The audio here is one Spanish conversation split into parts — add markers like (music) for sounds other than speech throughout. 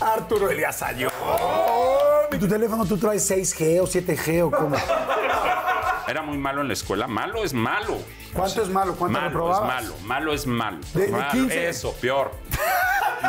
Arturo Elías Ayón. ¿En tu teléfono tú traes 6G o 7G o cómo? Era muy malo en la escuela. Malo es malo. ¿Cuánto es malo? ¿Cuánto malo reprobabas? es malo. Malo es malo. De- de Malo, 15. Eso, peor.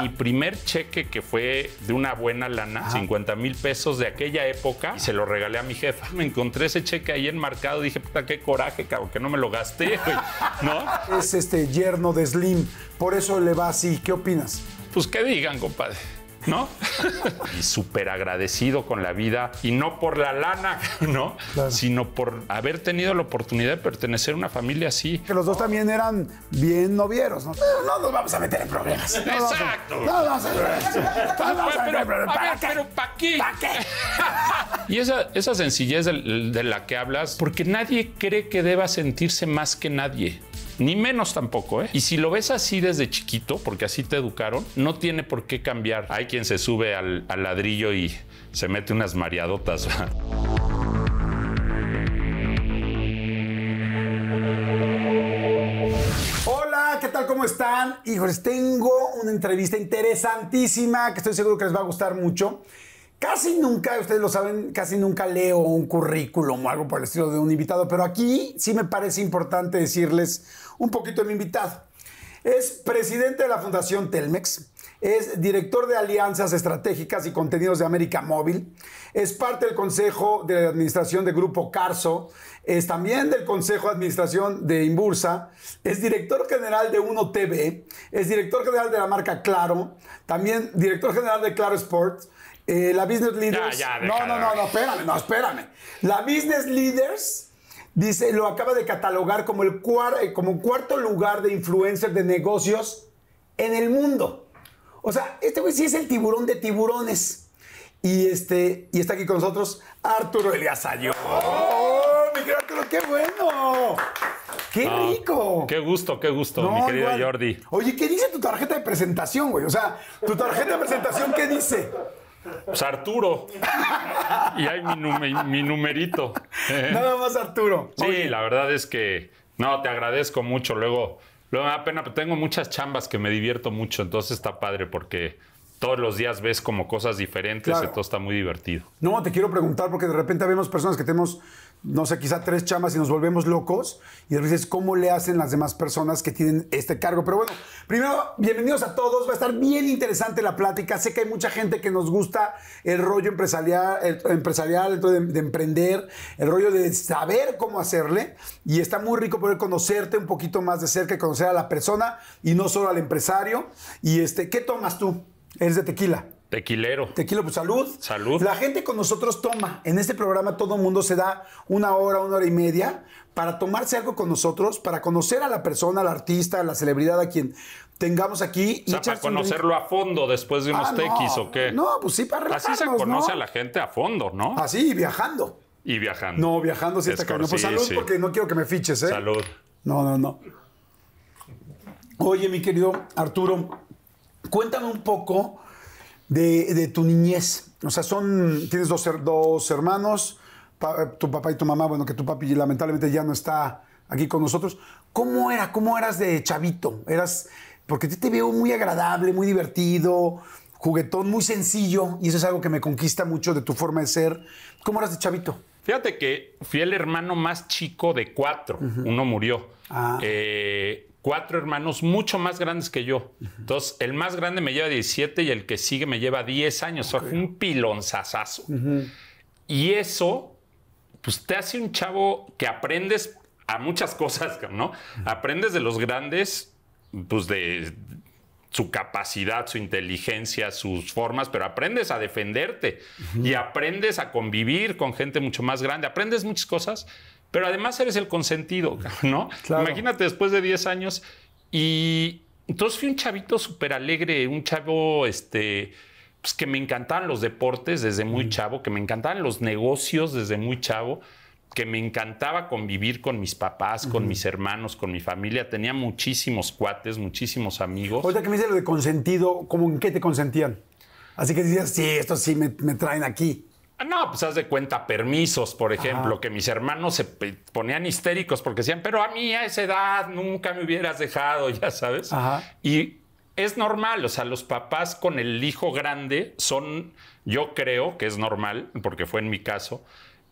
Mi primer cheque que fue de una buena lana, 50 mil pesos de aquella época, y se lo regalé a mi jefa. Me encontré ese cheque ahí enmarcado. Dije, puta, qué coraje, cabrón, que no me lo gasté, güey. ¿No? Es este yerno de Slim, por eso le va así. ¿Qué opinas? Pues que digan, compadre. ¿No? (laughs) y súper agradecido con la vida. Y no por la lana, (laughs) ¿no? Claro. Sino por haber tenido la oportunidad de pertenecer a una familia así. Que los dos también eran bien novieros, ¿no? Pero no nos vamos a meter en problemas. (laughs) No Exacto. No nos vamos a meter en problemas. No nos vamos a meter en problemas. pero ¿para qué? ¿Para qué? Y esa, esa sencillez del- de, la que hablas, porque nadie cree que deba sentirse más que nadie. Ni menos tampoco, ¿eh? Y si lo ves así desde chiquito, porque así te educaron, no tiene por qué cambiar. Hay quien se sube al, ladrillo y se mete unas mareadotas. ¿qué tal? ¿Cómo están? Híjoles, tengo una entrevista interesantísima que estoy seguro que les va a gustar mucho. Casi nunca, ustedes lo saben, casi nunca leo un currículum o algo por el estilo de un invitado, pero aquí sí me parece importante decirles un poquito de mi invitado. Es presidente de la Fundación Telmex, es director de alianzas estratégicas y contenidos de América Móvil, es parte del Consejo de Administración de Grupo Carso, es también del Consejo de Administración de Imbursa, es director general de Uno TV, es director general de la marca Claro, también director general de Claro Sports, eh, la Business Leaders. ya, no, no, no, no, espérame, no, espérame. La Business Leaders Dice, lo acaba de catalogar como el cuar- eh, como cuarto lugar de influencer de negocios en el mundo. O sea, este güey sí es el tiburón de tiburones. Y este, y está aquí con nosotros Arturo Elías Ayón. ¡Oh, mi querido Arturo, qué bueno! ¡Qué rico! Qué gusto, qué gusto, No, mi querido igual. Jordi. Oye, ¿qué dice tu tarjeta de presentación, güey? O sea, tu tarjeta de presentación, ¿qué dice? Pues Arturo. y hay mi, mi numerito. (laughs) Nada más Arturo. Sí, Oye, la verdad es que no, te agradezco mucho. Luego, luego me da pena, pero tengo muchas chambas que me divierto mucho, entonces está padre porque todos los días ves como cosas diferentes, Claro. entonces está muy divertido. No, te quiero preguntar porque de repente vemos personas que tenemos, no sé, quizá tres chamas y nos volvemos locos. Y repente dices, ¿cómo le hacen las demás personas que tienen este cargo? Pero bueno, primero, bienvenidos a todos. Va a estar bien interesante la plática. Sé que hay mucha gente que nos gusta el rollo empresarial, el, empresarial, de, de emprender, el rollo de saber cómo hacerle. Y está muy rico poder conocerte un poquito más de cerca y conocer a la persona y no solo al empresario. Y este, ¿qué tomas tú? Eres de tequila. Tequilero. Tequila, pues salud. Salud. La gente con nosotros toma. En este programa todo el mundo se da una hora, una hora y media para tomarse algo con nosotros, para conocer a la persona, al artista, a la celebridad, a quien tengamos aquí. O sea, para conocerlo a fondo después de unos Ah, no. tequis o qué. No, pues sí, para Así se conoce ¿no? a la gente a fondo, ¿no? Así, viajando. Y viajando. No, viajando sí Es está cañón. Pues salud, sí. porque no quiero que me fiches, ¿eh? Salud. No, no, no. Oye, mi querido Arturo, cuéntame un poco de, de tu niñez. O sea, son, tienes dos, dos hermanos, pa- tu papá y tu mamá, bueno, que tu papi lamentablemente ya no está aquí con nosotros. ¿Cómo era? ¿Cómo eras de chavito? Eras, porque te veo muy agradable, muy divertido, juguetón, muy sencillo, y eso es algo que me conquista mucho de tu forma de ser. ¿Cómo eras de chavito? Fíjate que fui el hermano más chico de cuatro. Uno murió. Ah. Eh, cuatro hermanos mucho más grandes que yo. Entonces, el más grande me lleva 17 y el que sigue me lleva 10 años. O sea, fue un pilonzazazo. Y eso, pues te hace un chavo que aprendes a muchas cosas, (laughs) ¿no? Aprendes de los grandes, pues de su capacidad, su inteligencia, sus formas, pero aprendes a defenderte y aprendes a convivir con gente mucho más grande, aprendes muchas cosas, pero además eres el consentido, ¿no? (laughs) Claro. Imagínate después de 10 años y entonces fui un chavito súper alegre, un chavo, este, pues que me encantaban los deportes desde muy chavo, que me encantaban los negocios desde muy chavo, que me encantaba convivir con mis papás, con mis hermanos, con mi familia. Tenía muchísimos cuates, muchísimos amigos. Ahorita que me dices lo de consentido, ¿cómo en qué te consentían? Así que decías, sí, estos sí me, me traen aquí. Ah, No, pues haz de cuenta, permisos, por ejemplo, Ajá. que mis hermanos se ponían histéricos porque decían, pero a mí a esa edad nunca me hubieras dejado, (laughs) ya sabes. Ajá. Y es normal, o sea, los papás con el hijo grande son, yo creo que es normal, porque fue en mi caso,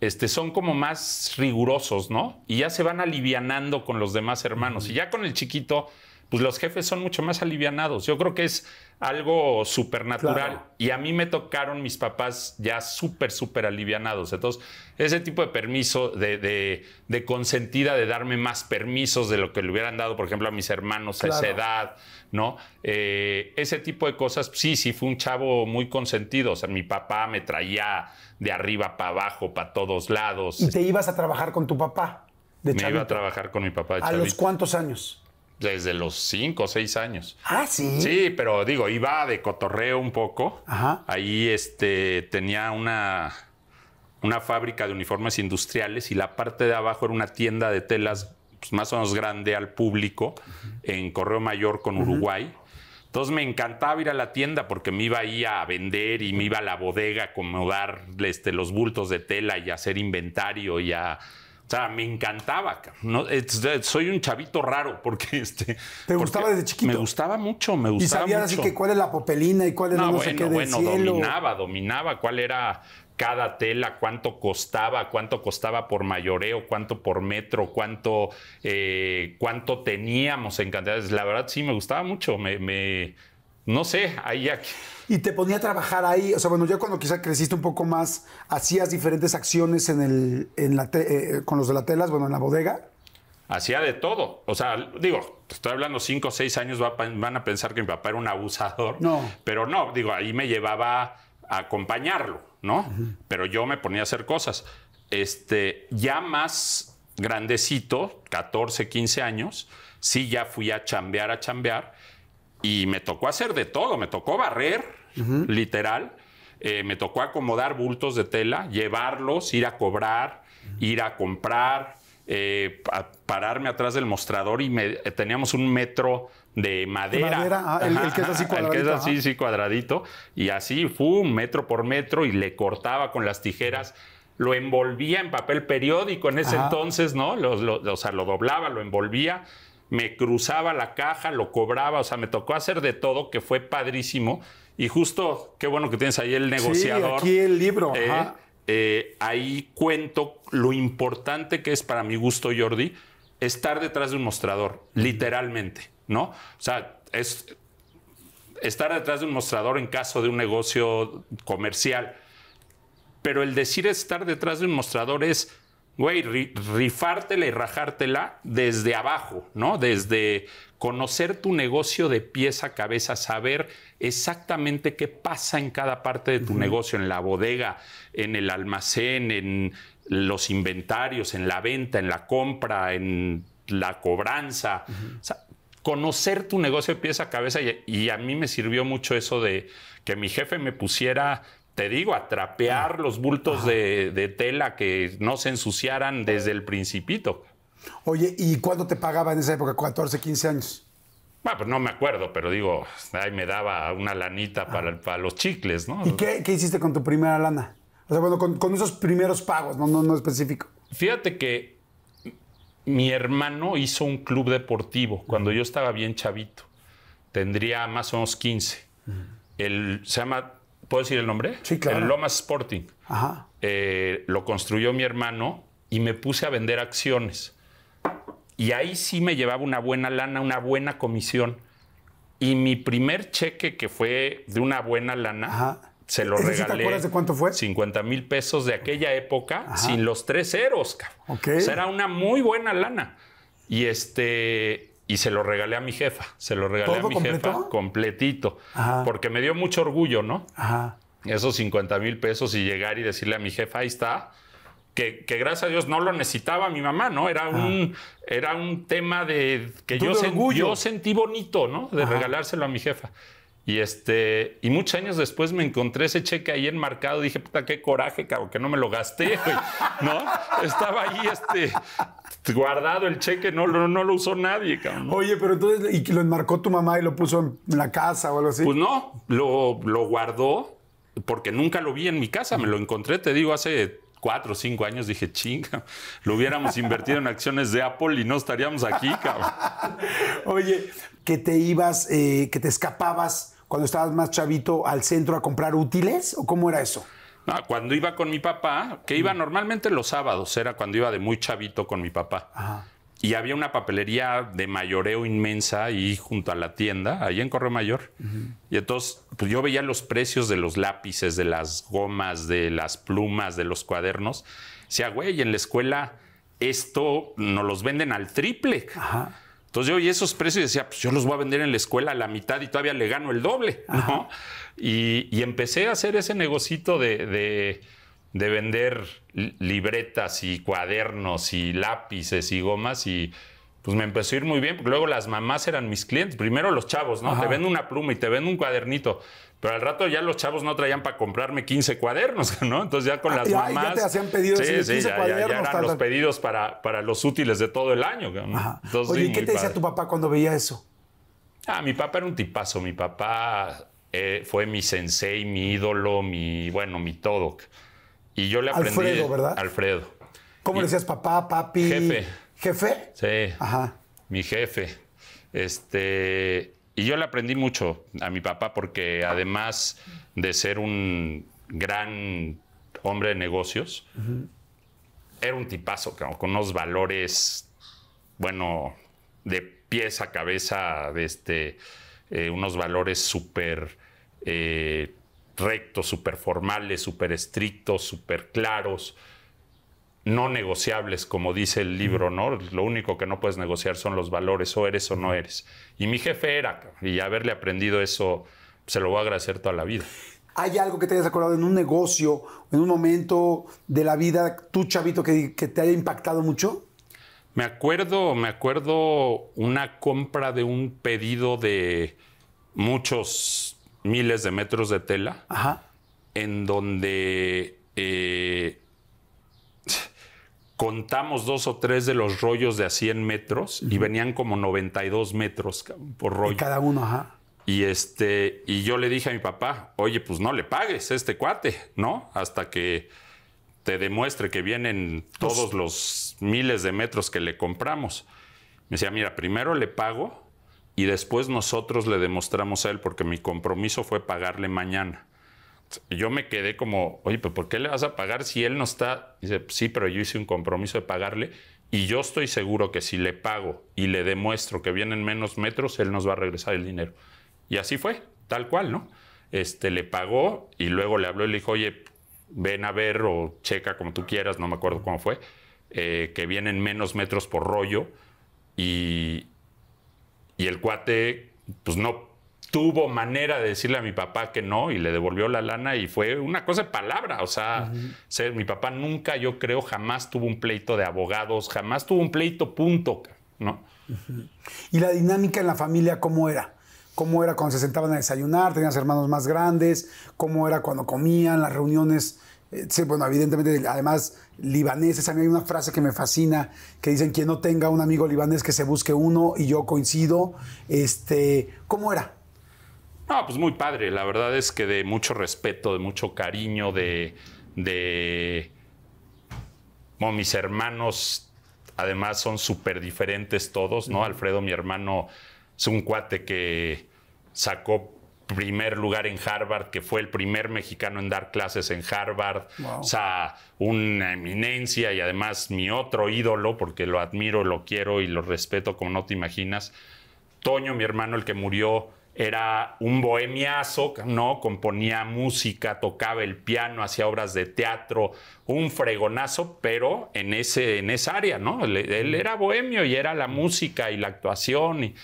este, son como más rigurosos, ¿no? Y ya se van alivianando con los demás hermanos. Y ya con el chiquito, pues los jefes son mucho más alivianados. Yo creo que es algo supernatural. Claro. Y a mí me tocaron mis papás ya súper, súper alivianados. Entonces, ese tipo de permiso, de, de- de consentida, de darme más permisos de lo que le hubieran dado, por ejemplo, a mis hermanos a esa Claro. edad, ¿no? Eh, ese tipo de cosas, sí, sí, fue un chavo muy consentido. O sea, mi papá me traía de arriba para abajo, para todos lados. Y te ibas a trabajar con tu papá de Me iba a trabajar con mi papá de ¿A los cuántos años? Desde los cinco o seis años. Ah, sí. Sí, pero digo, iba de cotorreo un poco. Ajá. Ahí este, tenía una, una fábrica de uniformes industriales y la parte de abajo era una tienda de telas pues, más o menos grande al público en Correo Mayor con Uruguay. Entonces me encantaba ir a la tienda porque me iba ahí a vender y me iba a la bodega a acomodar este, los bultos de tela y a hacer inventario y a... O sea, me encantaba. No, soy un chavito raro porque... Este, ¿Te gustaba desde chiquito? Me gustaba mucho, me Y gustaba sabías mucho. así que cuál es la popelina y cuál es No, no, sé bueno, qué del bueno, cielo. dominaba, dominaba cuál era cada tela, cuánto costaba, cuánto costaba por mayoreo, cuánto por metro, cuánto, eh, cuánto teníamos en cantidades. La verdad sí me gustaba mucho, me, me- no sé, ahí ya... Y te ponía a trabajar ahí. O sea, bueno, ya cuando quizá creciste un poco más, hacías diferentes acciones en el, en la te- eh, con los de la telas, bueno, en la bodega. Hacía de todo. O sea, digo, te estoy hablando cinco o seis años, van a pensar que mi papá era un abusador. No. Pero no, digo, ahí me llevaba a acompañarlo, ¿no? Pero yo me ponía a hacer cosas. Este, ya más grandecito, 14, 15 años, sí ya fui a chambear, a chambear. Y me tocó hacer de todo. Me tocó barrer, literal. Eh, me tocó acomodar bultos de tela, llevarlos, ir a cobrar, ir a comprar, eh, pa- pararme atrás del mostrador y me- eh, teníamos un metro de madera. madera? Ah, el- el que es así El que es cuadradito, así, sí, cuadradito. Y así, fue metro por metro y le cortaba con las tijeras. Lo envolvía en papel periódico en ese Ajá. entonces, ¿no? Lo, lo- o sea, lo doblaba, lo envolvía, me cruzaba la caja, lo cobraba, o sea, me tocó hacer de todo, que fue padrísimo. Y justo, qué bueno que tienes ahí el negociador. Sí, aquí el libro. Eh, ajá. eh, ahí cuento lo importante que es para mi gusto, Jordi, estar detrás de un mostrador, literalmente, ¿no? O sea, es estar detrás de un mostrador en caso de un negocio comercial. Pero el decir estar detrás de un mostrador es, güey, ri- rifártela y rajártela desde abajo, ¿no? Desde conocer tu negocio de pies a cabeza, saber exactamente qué pasa en cada parte de tu negocio, en la bodega, en el almacén, en los inventarios, en la venta, en la compra, en la cobranza. O sea, conocer tu negocio de pies a cabeza y, y a mí me sirvió mucho eso de que mi jefe me pusiera, te digo, a trapear los bultos de, de tela que no se ensuciaran desde el principito. Oye, ¿y cuándo te pagaba en esa época? 14, 15 años. Bueno, pues no me acuerdo, pero digo, ahí me daba una lanita para, para los chicles, ¿no? ¿Y qué, qué hiciste con tu primera lana? O sea, bueno, con, con esos primeros pagos, no, no, no específico. Fíjate que mi hermano hizo un club deportivo cuando yo estaba bien chavito. Tendría más o menos 15. El, se llama, ¿puedo decir el nombre? Sí, claro. El Lomas Sporting. Ajá. Eh, lo construyó mi hermano y me puse a vender acciones. Y ahí sí me llevaba una buena lana, una buena comisión. Y mi primer cheque, que fue de una buena lana, Ajá. se lo ¿Ese sí te regalé. acuerdas de cuánto fue? 50 mil pesos de aquella época, sin los tres ceros, cabrón. Ok. O sea, era una muy buena lana. Y este. Y se lo regalé a mi jefa. Se lo regalé a ¿Todo mi completo? jefa completito. Ajá. Porque me dio mucho orgullo, ¿no? Ajá. esos 50 mil pesos y llegar y decirle a mi jefa, ahí está, que, que gracias a Dios no lo necesitaba mi mamá, ¿no? Era, un, era un tema de que yo, de sen- orgullo. yo sentí bonito, ¿no? De regalárselo a mi jefa. Y, este, y muchos años después me encontré ese cheque ahí enmarcado. Dije, puta, qué coraje, cabrón, que no me lo gasté, güey. ¿No? Estaba ahí este, guardado el cheque, no, lo- no lo usó nadie, cabrón. Oye, pero entonces, ¿y lo enmarcó tu mamá y lo puso en la casa o algo así? Pues no, lo, lo guardó porque nunca lo vi en mi casa. Me lo encontré, te digo, hace cuatro o cinco años dije, chinga, lo hubiéramos invertido en acciones de Apple y no estaríamos aquí, cabrón. (laughs) Oye, que te ibas, eh, que te escapabas cuando estabas más chavito al centro a comprar útiles o cómo era eso? No, cuando iba con mi papá, que iba normalmente los sábados, era cuando iba de muy chavito con mi papá. Y había una papelería de mayoreo inmensa ahí junto a la tienda, ahí en Correo Mayor. Y entonces, pues yo veía los precios de los lápices, de las gomas, de las plumas, de los cuadernos. Decía, güey, en la escuela esto nos los venden al triple. Entonces yo oí esos precios y decía, pues yo los voy a vender en la escuela a la mitad y todavía le gano el doble, ¿no? Y, empecé a hacer ese negocito de, vender libretas y cuadernos y lápices y gomas y pues me empezó a ir muy bien, porque luego las mamás eran mis clientes. Primero los chavos, ¿no? Te venden una pluma y te venden un cuadernito. Pero al rato ya los chavos no traían para comprarme 15 cuadernos, (laughs) ¿no? Entonces ya con las mamás. Ya te hacían pedidos sí, sí, ya, eran los pedidos para, para los útiles de todo el año. Oye, ¿y qué te decía tu papá cuando veía eso? Ah, mi papá era un tipazo. Mi papá eh, fue mi sensei, mi ídolo, mi, bueno, mi todo. Y yo le aprendí. Alfredo, ¿verdad? Alfredo. ¿Cómo le decías papá, papi? Jefe. ¿Jefe? Sí. Ajá. Mi jefe. Este. Y yo le aprendí mucho a mi papá porque además de ser un gran hombre de negocios, era un tipazo con unos valores, bueno, de pies a cabeza, de este, eh, unos valores súper eh, rectos, súper formales, súper estrictos, súper claros no negociables, como dice el libro, ¿no? Lo único que no puedes negociar son los valores, o eres o no eres. Y mi jefe era, y haberle aprendido eso, se lo voy a agradecer toda la vida. ¿Hay algo que te hayas acordado en un negocio, en un momento de la vida, tú, chavito, que, que te haya impactado mucho? Me acuerdo, me acuerdo una compra de un pedido de muchos miles de metros de tela, en donde eh, contamos dos o tres de los rollos de a 100 metros y venían como 92 metros por rollo. Y cada uno, ajá. Y, este, y yo le dije a mi papá, oye, pues no le pagues a este cuate, ¿no? Hasta que te demuestre que vienen todos los miles de metros que le compramos. Me decía, mira, primero le pago y después nosotros le demostramos a él, porque mi compromiso fue pagarle mañana yo me quedé como, oye, pero ¿por qué le vas a pagar si él no está? Dice, sí, pero yo hice un compromiso de pagarle y yo estoy seguro que si le pago y le demuestro que vienen menos metros, él nos va a regresar el dinero. Y así fue, tal cual, ¿no? Este, le pagó y luego le habló y le dijo, oye, ven a ver o checa como tú quieras, no me acuerdo cómo fue, eh, que vienen menos metros por rollo y, y el cuate, pues no tuvo manera de decirle a mi papá que no y le devolvió la lana y fue una cosa de palabra. O sea, mi papá nunca, yo creo, jamás tuvo un pleito de abogados, jamás tuvo un pleito punto, ¿no? ¿Y la dinámica en la familia cómo era? ¿Cómo era cuando se sentaban a desayunar? ¿Tenías hermanos más grandes? ¿Cómo era cuando comían? Las reuniones. Eh, sí, bueno, evidentemente, además, libaneses. A mí hay una frase que me fascina, que dicen, quien no tenga un amigo libanés, que se busque uno, y yo coincido. Este, ¿Cómo era? No, pues muy padre. La verdad es que de mucho respeto, de mucho cariño, de. de mis hermanos, además, son súper diferentes todos, ¿no? Alfredo, mi hermano, es un cuate que sacó primer lugar en Harvard, que fue el primer mexicano en dar clases en Harvard. O sea, una eminencia y además mi otro ídolo, porque lo admiro, lo quiero y lo respeto como no te imaginas. Toño, mi hermano, el que murió era un bohemiazo, ¿no? Componía música, tocaba el piano, hacía obras de teatro, un fregonazo, pero en, ese, en esa área, ¿no? Él, era bohemio y era la música y la actuación y,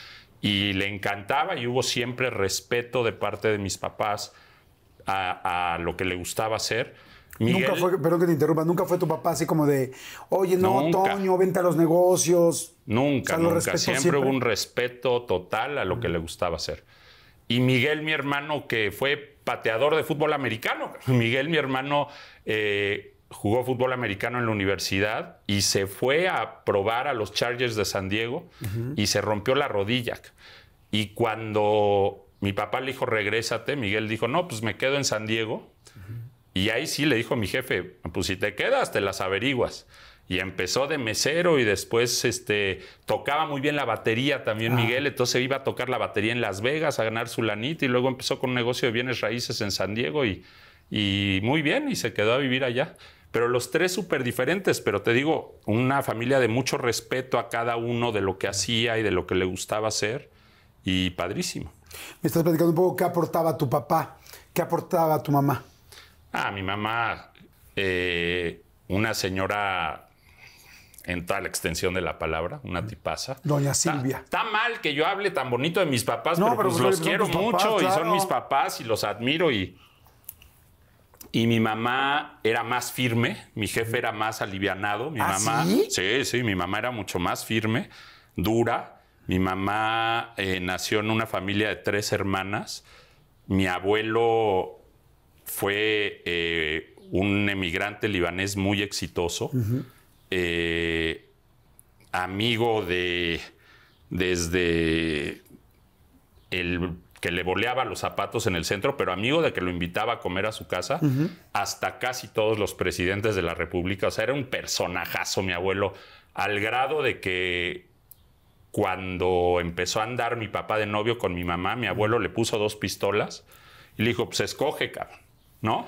y, le encantaba y hubo siempre respeto de parte de mis papás a, lo que le gustaba hacer. nunca fue, perdón que te interrumpa, nunca fue tu papá así como de, oye, no, Toño, vente a los negocios. Nunca, nunca. Siempre, hubo un respeto total a lo que le gustaba hacer y Miguel, mi hermano, que fue pateador de fútbol americano. (laughs) Miguel, mi hermano, eh, jugó fútbol americano en la universidad y se fue a probar a los Chargers de San Diego y se rompió la rodilla. Y cuando mi papá le dijo, regrésate, Miguel dijo, no, pues me quedo en San Diego. Y ahí sí le dijo mi jefe, pues si te quedas, te las averiguas. Y empezó de mesero y después este, tocaba muy bien la batería también Miguel, entonces iba a tocar la batería en Las Vegas a ganar su lanita y luego empezó con un negocio de bienes raíces en San Diego y, y muy bien y se quedó a vivir allá. Pero los tres súper diferentes, pero te digo, una familia de mucho respeto a cada uno de lo que hacía y de lo que le gustaba hacer y padrísimo. Me estás platicando un poco qué aportaba tu papá, qué aportaba tu mamá. Ah, mi mamá, eh, una señora en toda la extensión de la palabra, una tipaza. Doña Silvia. Está, mal que yo hable tan bonito de mis papás, pero, pues los quiero mucho y son mis papás y los admiro y... Y mi mamá era más firme, mi jefe era más alivianado. Mi ¿Ah, mamá, sí? sí, sí, mi mamá era mucho más firme, dura. Mi mamá eh, nació en una familia de tres hermanas. Mi abuelo fue eh, un emigrante libanés muy exitoso, eh, amigo de desde el que le boleaba los zapatos en el centro, pero amigo de que lo invitaba a comer a su casa, hasta casi todos los presidentes de la República. O sea, era un personajazo, mi abuelo, al grado de que cuando empezó a andar mi papá de novio con mi mamá, mi abuelo le puso dos pistolas y le dijo, pues escoge, cabrón, ¿no?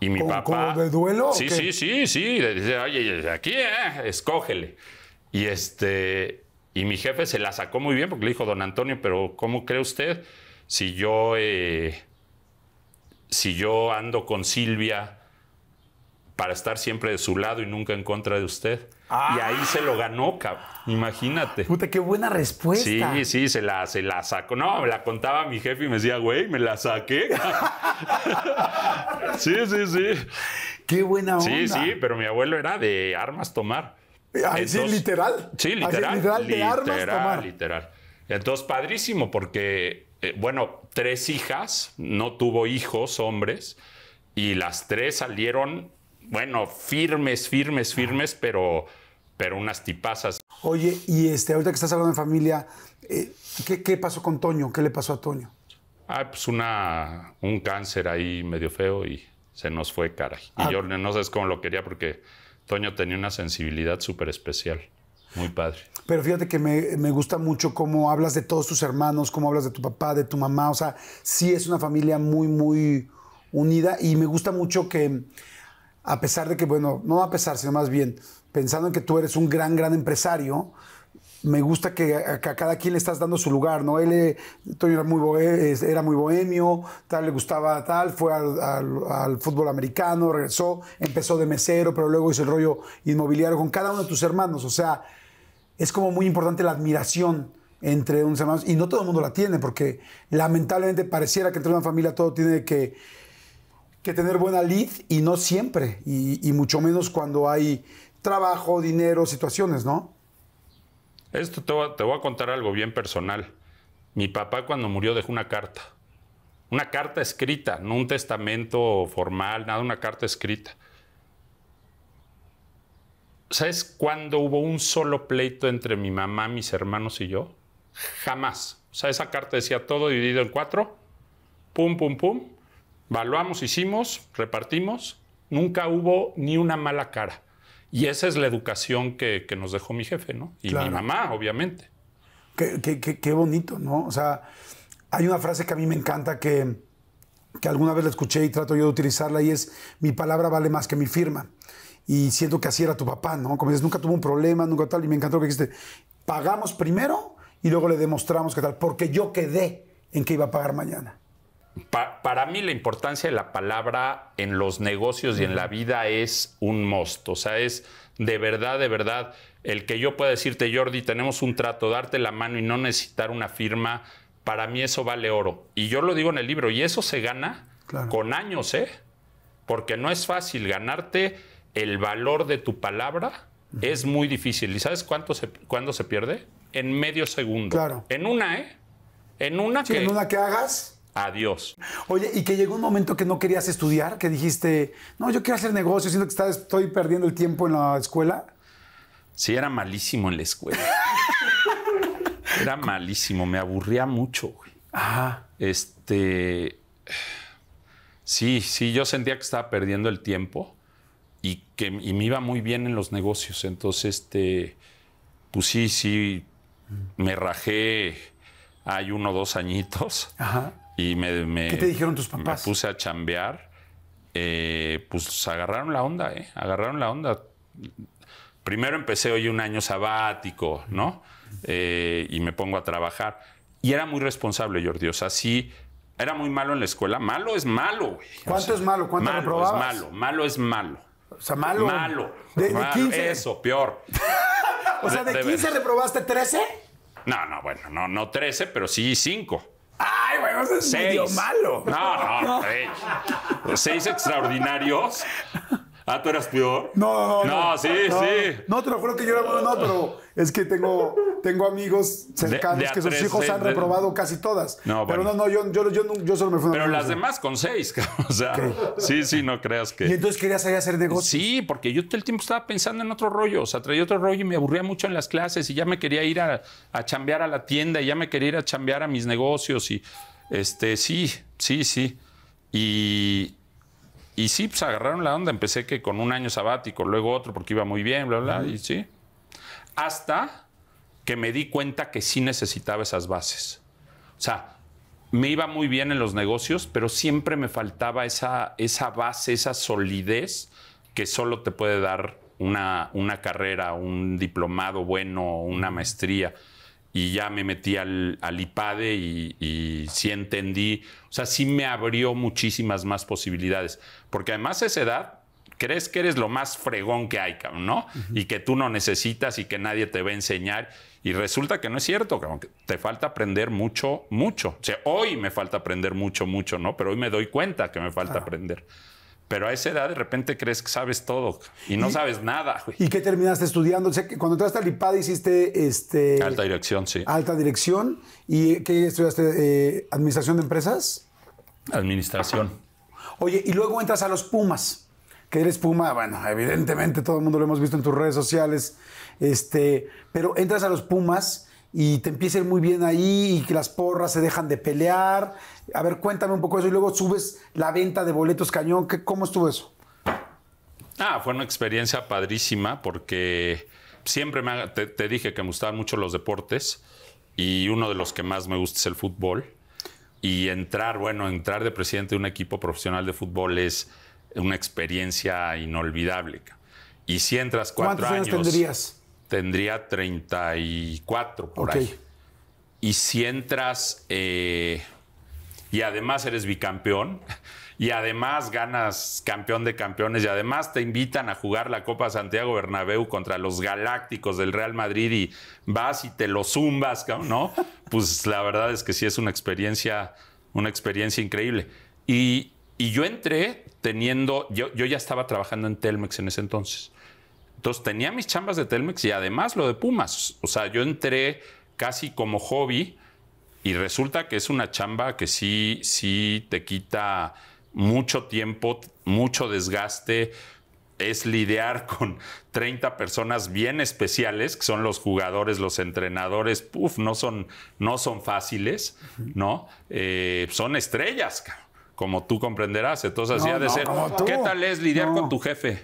Y mi ¿Como- papá... como de duelo Sí, sí, sí, sí. Dice, oye, aquí, eh, escógele. Y este... Y mi jefe se la sacó muy bien porque le dijo, don Antonio, pero ¿cómo cree usted si yo, eh, si yo ando con Silvia para estar siempre de su lado y nunca en contra de usted? Ah. Y ahí se lo ganó, cabrón. Imagínate. Puta, qué buena respuesta. Sí, sí, se la, se la sacó. No, me la contaba mi jefe y me decía, güey, me la saqué. (laughs) sí, sí, sí. Qué buena onda. Sí, sí, pero mi abuelo era de armas tomar. Ahí sí, Entonces- literal. Sí, Así, literal. literal, de armas literal, tomar. literal. Entonces, padrísimo, porque, eh, bueno, tres hijas, no tuvo hijos hombres, y las tres salieron, bueno, firmes, firmes, firmes, pero, pero unas tipazas. Oye, y este, ahorita que estás hablando de familia, eh, ¿qué, qué pasó con Toño? ¿Qué le pasó a Toño? Ah, pues una, un cáncer ahí medio feo y se nos fue, caray. Y Ah. yo no sé cómo lo quería porque Toño tenía una sensibilidad súper especial. Muy padre. Pero fíjate que me, me gusta mucho cómo hablas de todos tus hermanos, cómo hablas de tu papá, de tu mamá. O sea, sí es una familia muy, muy unida. Y me gusta mucho que, a pesar de que, bueno, no a pesar, sino más bien, pensando en que tú eres un gran, gran empresario, me gusta que a, cada quien le estás dando su lugar, ¿no? Él, eh, Toño era muy, bohemio, tal, le gustaba tal, fue al, al- al fútbol americano, regresó, empezó de mesero, pero luego hizo el rollo inmobiliario con cada uno de tus hermanos. O sea, es como muy importante la admiración entre unos hermanos y no todo el mundo la tiene porque lamentablemente pareciera que entre una familia todo tiene que, que tener buena lid y no siempre y, mucho menos cuando hay trabajo, dinero, situaciones, ¿no? Esto te voy, a, te voy a contar algo bien personal. Mi papá cuando murió dejó una carta. Una carta escrita, no un testamento formal, nada, una carta escrita. ¿Sabes cuándo hubo un solo pleito entre mi mamá, mis hermanos y yo? Jamás. O sea, esa carta decía todo dividido en cuatro. Pum, pum, pum. Valuamos, hicimos, repartimos. Nunca hubo ni una mala cara. Y esa es la educación que, que nos dejó mi jefe, ¿no? Y Claro. mi mamá, obviamente. Qué, qué- qué- bonito, ¿no? O sea, hay una frase que a mí me encanta que, que alguna vez la escuché y trato yo de utilizarla y es, mi palabra vale más que mi firma. Y siento que así era tu papá, ¿no? Como dices, nunca tuvo un problema, nunca tal, y me encantó lo que dijiste, pagamos primero y luego le demostramos que tal, porque yo quedé en que iba a pagar mañana. Pa- para mí la importancia de la palabra en los negocios y en la vida es un must. O sea, es de verdad, de verdad, el que yo pueda decirte, Jordi, tenemos un trato, darte la mano y no necesitar una firma, para mí eso vale oro. Y yo lo digo en el libro, y eso se gana Claro. con años, ¿eh? Porque no es fácil ganarte el valor de tu palabra. Es muy difícil. ¿Y sabes cuánto se, cuándo se pierde? En medio segundo. Claro. En una, ¿eh? En una Sí, que... en una que hagas. Adiós. Oye, y que llegó un momento que no querías estudiar, que dijiste, no, yo quiero hacer negocios, siento que está- estoy perdiendo el tiempo en la escuela. Sí, era malísimo en la escuela. (laughs) era malísimo, me aburría mucho, güey. Ajá. Este. Sí, sí, yo sentía que estaba perdiendo el tiempo y que y me iba muy bien en los negocios. Entonces, este, pues sí, sí, me rajé hay uno o dos añitos. Ajá. Y me, me- ¿Qué te dijeron tus papás? Me puse a chambear. Eh, pues agarraron la onda, ¿eh? Agarraron la onda. Primero empecé hoy un año sabático, ¿no? Eh, y me pongo a trabajar. Y era muy responsable, Jordi. O sea, sí, era muy malo en la escuela. Malo es malo, güey. O ¿Cuánto sea, es malo? ¿Cuánto malo reprobabas? es malo. Malo es malo. O sea, malo. Malo. De, de Malo, 15. Eso, peor. (laughs) O sea, de, de 15 veras. reprobaste 13. No, no, bueno, no, no 13, pero sí 5. Es Seis. medio malo. No, no, seis. Seis extraordinarios. Ah, tú eras peor. No, no, no. No, sí, no, sí. No, te lo juro que yo era bueno, no, pero es que tengo, tengo amigos cercanos de que sus tres, hijos han de- reprobado casi todas. No, pero bueno. no, no, yo, yo, yo, yo solo me fui una Pero las demás con seis. (laughs) O sea, sí, sí, no creas Y que. entonces querías ir a hacer negocios. Sí, porque yo todo el tiempo estaba pensando en otro rollo. O sea, traía otro rollo y me aburría mucho en las clases y ya me quería ir a, a chambear a la tienda y ya me quería ir a chambear a mis negocios. Y este, sí, sí, sí. Y, y sí, pues agarraron la onda. Empecé que con un año sabático, luego otro porque iba muy bien, bla, bla, y sí. Hasta que me di cuenta que sí necesitaba esas bases. O sea, me iba muy bien en los negocios, pero siempre me faltaba esa, esa base, esa solidez que solo te puede dar una, una carrera, un diplomado bueno, una maestría. Y ya me metí al, al IPADE y, y sí entendí, o sea, sí me abrió muchísimas más posibilidades. Porque además a esa edad crees que eres lo más fregón que hay, cabrón, ¿no? Y que tú no necesitas y que nadie te va a enseñar. Y resulta que no es cierto, cabrón, que te falta aprender mucho, mucho. O sea, hoy me falta aprender mucho, mucho, ¿no? Pero hoy me doy cuenta que me falta aprender. Pero a esa edad de repente crees que sabes todo y no sabes nada, güey. ¿Y qué terminaste estudiando? O sea, que cuando entraste al IPAD hiciste este, Alta dirección, sí. alta dirección. ¿Y qué estudiaste? Eh, ¿Administración de empresas? Administración. Oye, y luego entras a los Pumas, que eres Puma, bueno, evidentemente todo el mundo lo hemos visto en tus redes sociales, este, pero entras a los Pumas y te empieza a ir muy bien ahí y que las porras se dejan de pelear. A ver, cuéntame un poco eso y luego subes la venta de boletos cañón, ¿qué, ¿cómo estuvo eso? Ah, fue una experiencia padrísima porque siempre me ha- te, te dije que me gustaban mucho los deportes y uno de los que más me gusta es el fútbol. Y entrar, bueno, entrar de presidente de un equipo profesional de fútbol es una experiencia inolvidable. Y si entras cuatro ¿Cuántos años, tendrías? Tendría 34 por ahí. Y si entras eh, y además eres bicampeón (laughs) y además ganas campeón de campeones y además te invitan a jugar la Copa Santiago Bernabéu contra los Galácticos del Real Madrid y vas y te lo zumbas, ¿no? (laughs) Pues la verdad es que sí es una experiencia, una experiencia increíble. Y, y yo entré teniendo, yo, yo ya estaba trabajando en Telmex en ese entonces. Entonces tenía mis chambas de Telmex y además lo de Pumas. O sea, yo entré casi como hobby y resulta que es una chamba que sí, sí te quita mucho tiempo, mucho desgaste. Es lidiar (laughs) con 30 personas bien especiales, que son los jugadores, los entrenadores. Puf, no son, no son fáciles, ¿no? Eh, son estrellas, como tú comprenderás. Entonces, así No, ha de no, ser. ¿Qué tal es lidiar No. con tu jefe?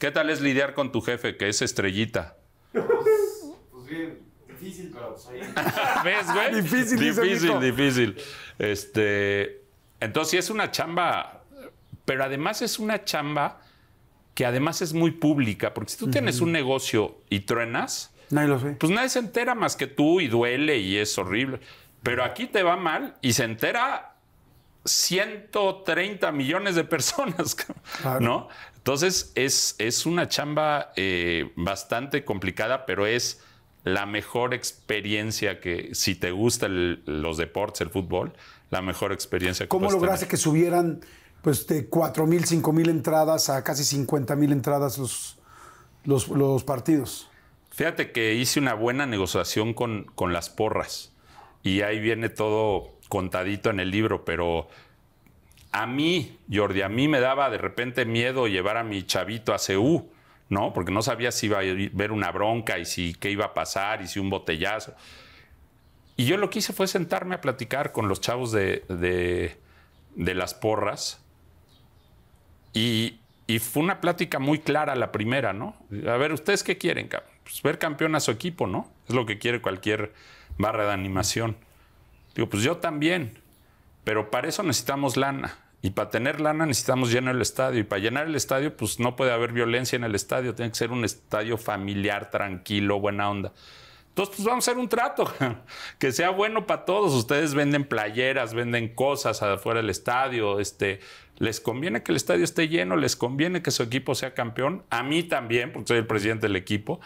¿Qué tal es lidiar con tu jefe, que es estrellita? Pues bien, difícil, pero pues ahí. (laughs) ¿Ves, güey? Difícil, difícil, difícil. Este, entonces sí es una chamba, pero además es una chamba que además es muy pública, porque si tú tienes un negocio y truenas, Nadie lo sé. pues nadie se entera más que tú y duele y es horrible. Pero aquí te va mal y se entera 130 millones de personas, cabrón, (laughs) Claro. Entonces es, es una chamba eh, bastante complicada, pero es la mejor experiencia que, si te gustan los deportes, el fútbol, la mejor experiencia que ¿Cómo lograste tener. que subieran pues, de 4 mil, 5 mil entradas a casi 50 mil entradas los, los, los partidos? Fíjate que hice una buena negociación con, con las porras y ahí viene todo contadito en el libro, pero a mí, Jordi, a mí me daba de repente miedo llevar a mi chavito a CU, ¿no? Porque no sabía si iba a ver una bronca y si qué iba a pasar y si un botellazo. Y yo lo que hice fue sentarme a platicar con los chavos de, de- las porras Y, y fue una plática muy clara la primera, ¿no? A ver, ¿ustedes qué quieren? Pues ver campeón a su equipo, ¿no? Es lo que quiere cualquier barra de animación. Digo, pues yo también. Pero para eso necesitamos lana. Y para tener lana necesitamos llenar el estadio. Y para llenar el estadio, pues no puede haber violencia en el estadio. Tiene que ser un estadio familiar, tranquilo, buena onda. Entonces, pues vamos a hacer un trato (laughs) que sea bueno para todos. Ustedes venden playeras, venden cosas afuera del estadio. Este, les conviene que el estadio esté lleno, les conviene que su equipo sea campeón. A mí también, porque soy el presidente del equipo.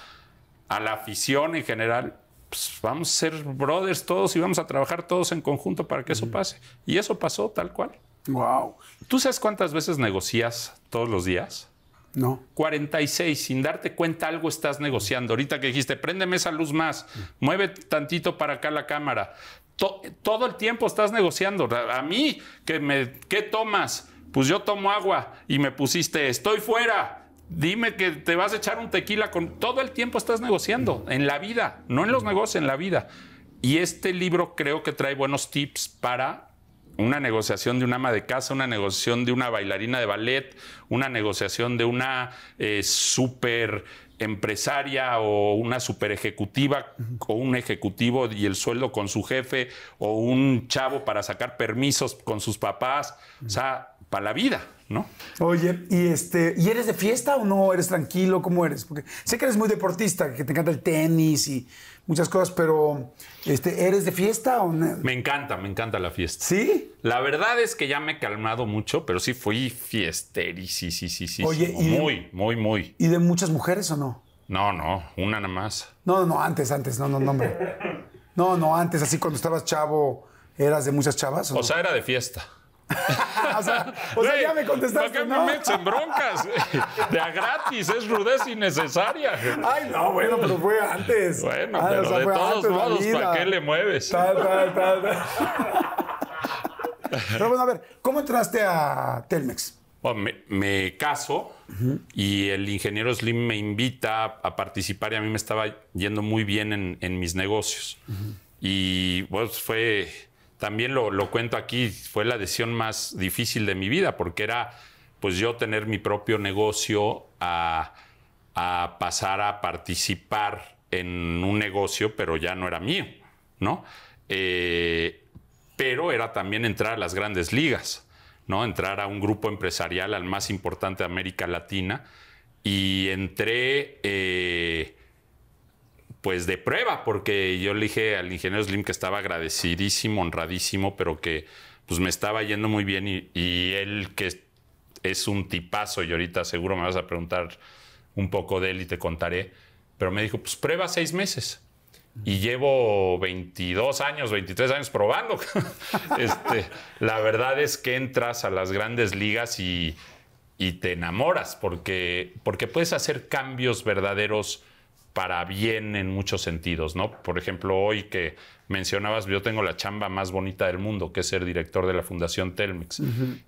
A la afición en general. Pues vamos a ser brothers todos y vamos a trabajar todos en conjunto para que eso pase. Y eso pasó tal cual. Wow. ¿Tú sabes cuántas veces negocias todos los días? No. 46, sin darte cuenta algo estás negociando. Ahorita que dijiste, préndeme esa luz más, mueve tantito para acá la cámara. To- todo el tiempo estás negociando. A mí, que me, ¿qué tomas? Pues yo tomo agua y me pusiste, estoy fuera. Dime que te vas a echar un tequila con... Todo el tiempo estás negociando, en la vida, no en los negocios, en la vida. Y este libro creo que trae buenos tips para una negociación de una ama de casa, una negociación de una bailarina de ballet, una negociación de una eh, super empresaria o una super ejecutiva o un ejecutivo y el sueldo con su jefe o un chavo para sacar permisos con sus papás, o sea, para la vida, ¿no? Oye, ¿y este, ¿y eres de fiesta o no? ¿Eres tranquilo? ¿Cómo eres? Porque sé que eres muy deportista, que te encanta el tenis y muchas cosas, pero este, ¿eres de fiesta o no? Me encanta, me encanta la fiesta. ¿Sí? La verdad es que ya me he calmado mucho, pero sí fui fiesteri, sí, sí, sí, sí. Oye, sí, y- muy, muy, muy. ¿Y de muchas mujeres o no? No, no, una nada más. No, no, no, antes, antes, no, no, no, hombre. (laughs) No, no, antes, así cuando estabas chavo, ¿eras de muchas chavas? ¿o, O no? sea, era de fiesta. (laughs) o sea, o sea, Güey, ya me contestaste, ¿Para qué ¿no? me metes en broncas? (laughs) De a gratis, es rudeza innecesaria. Ay, no, bueno, pero fue antes. Bueno, Ah, pero o sea, de todos modos. ¿para qué le mueves? Tal, tal, tal, tal. (laughs) Pero bueno, a ver, ¿cómo entraste a Telmex? Bueno, me, me caso y el ingeniero Slim me invita a participar y a mí me estaba yendo muy bien en, en mis negocios. Y pues fue, también lo, lo cuento aquí, fue la decisión más difícil de mi vida porque era pues yo tener mi propio negocio a, pasar a participar en un negocio, pero ya no era mío, ¿no? Eh, pero era también entrar a las grandes ligas. ¿no? Entrar a un grupo empresarial, al más importante de América Latina, y entré eh, pues de prueba, porque yo le dije al ingeniero Slim que estaba agradecidísimo, honradísimo, pero que pues me estaba yendo muy bien y, él que es, es un tipazo y ahorita seguro me vas a preguntar un poco de él y te contaré, pero me dijo, pues prueba seis meses. Y llevo 22 años, 23 años probando. (laughs) este, la verdad es que entras a las grandes ligas y, y te enamoras porque, porque puedes hacer cambios verdaderos para bien en muchos sentidos, ¿no? Por ejemplo, hoy que mencionabas, yo tengo la chamba más bonita del mundo, que es ser director de la Fundación Telmex.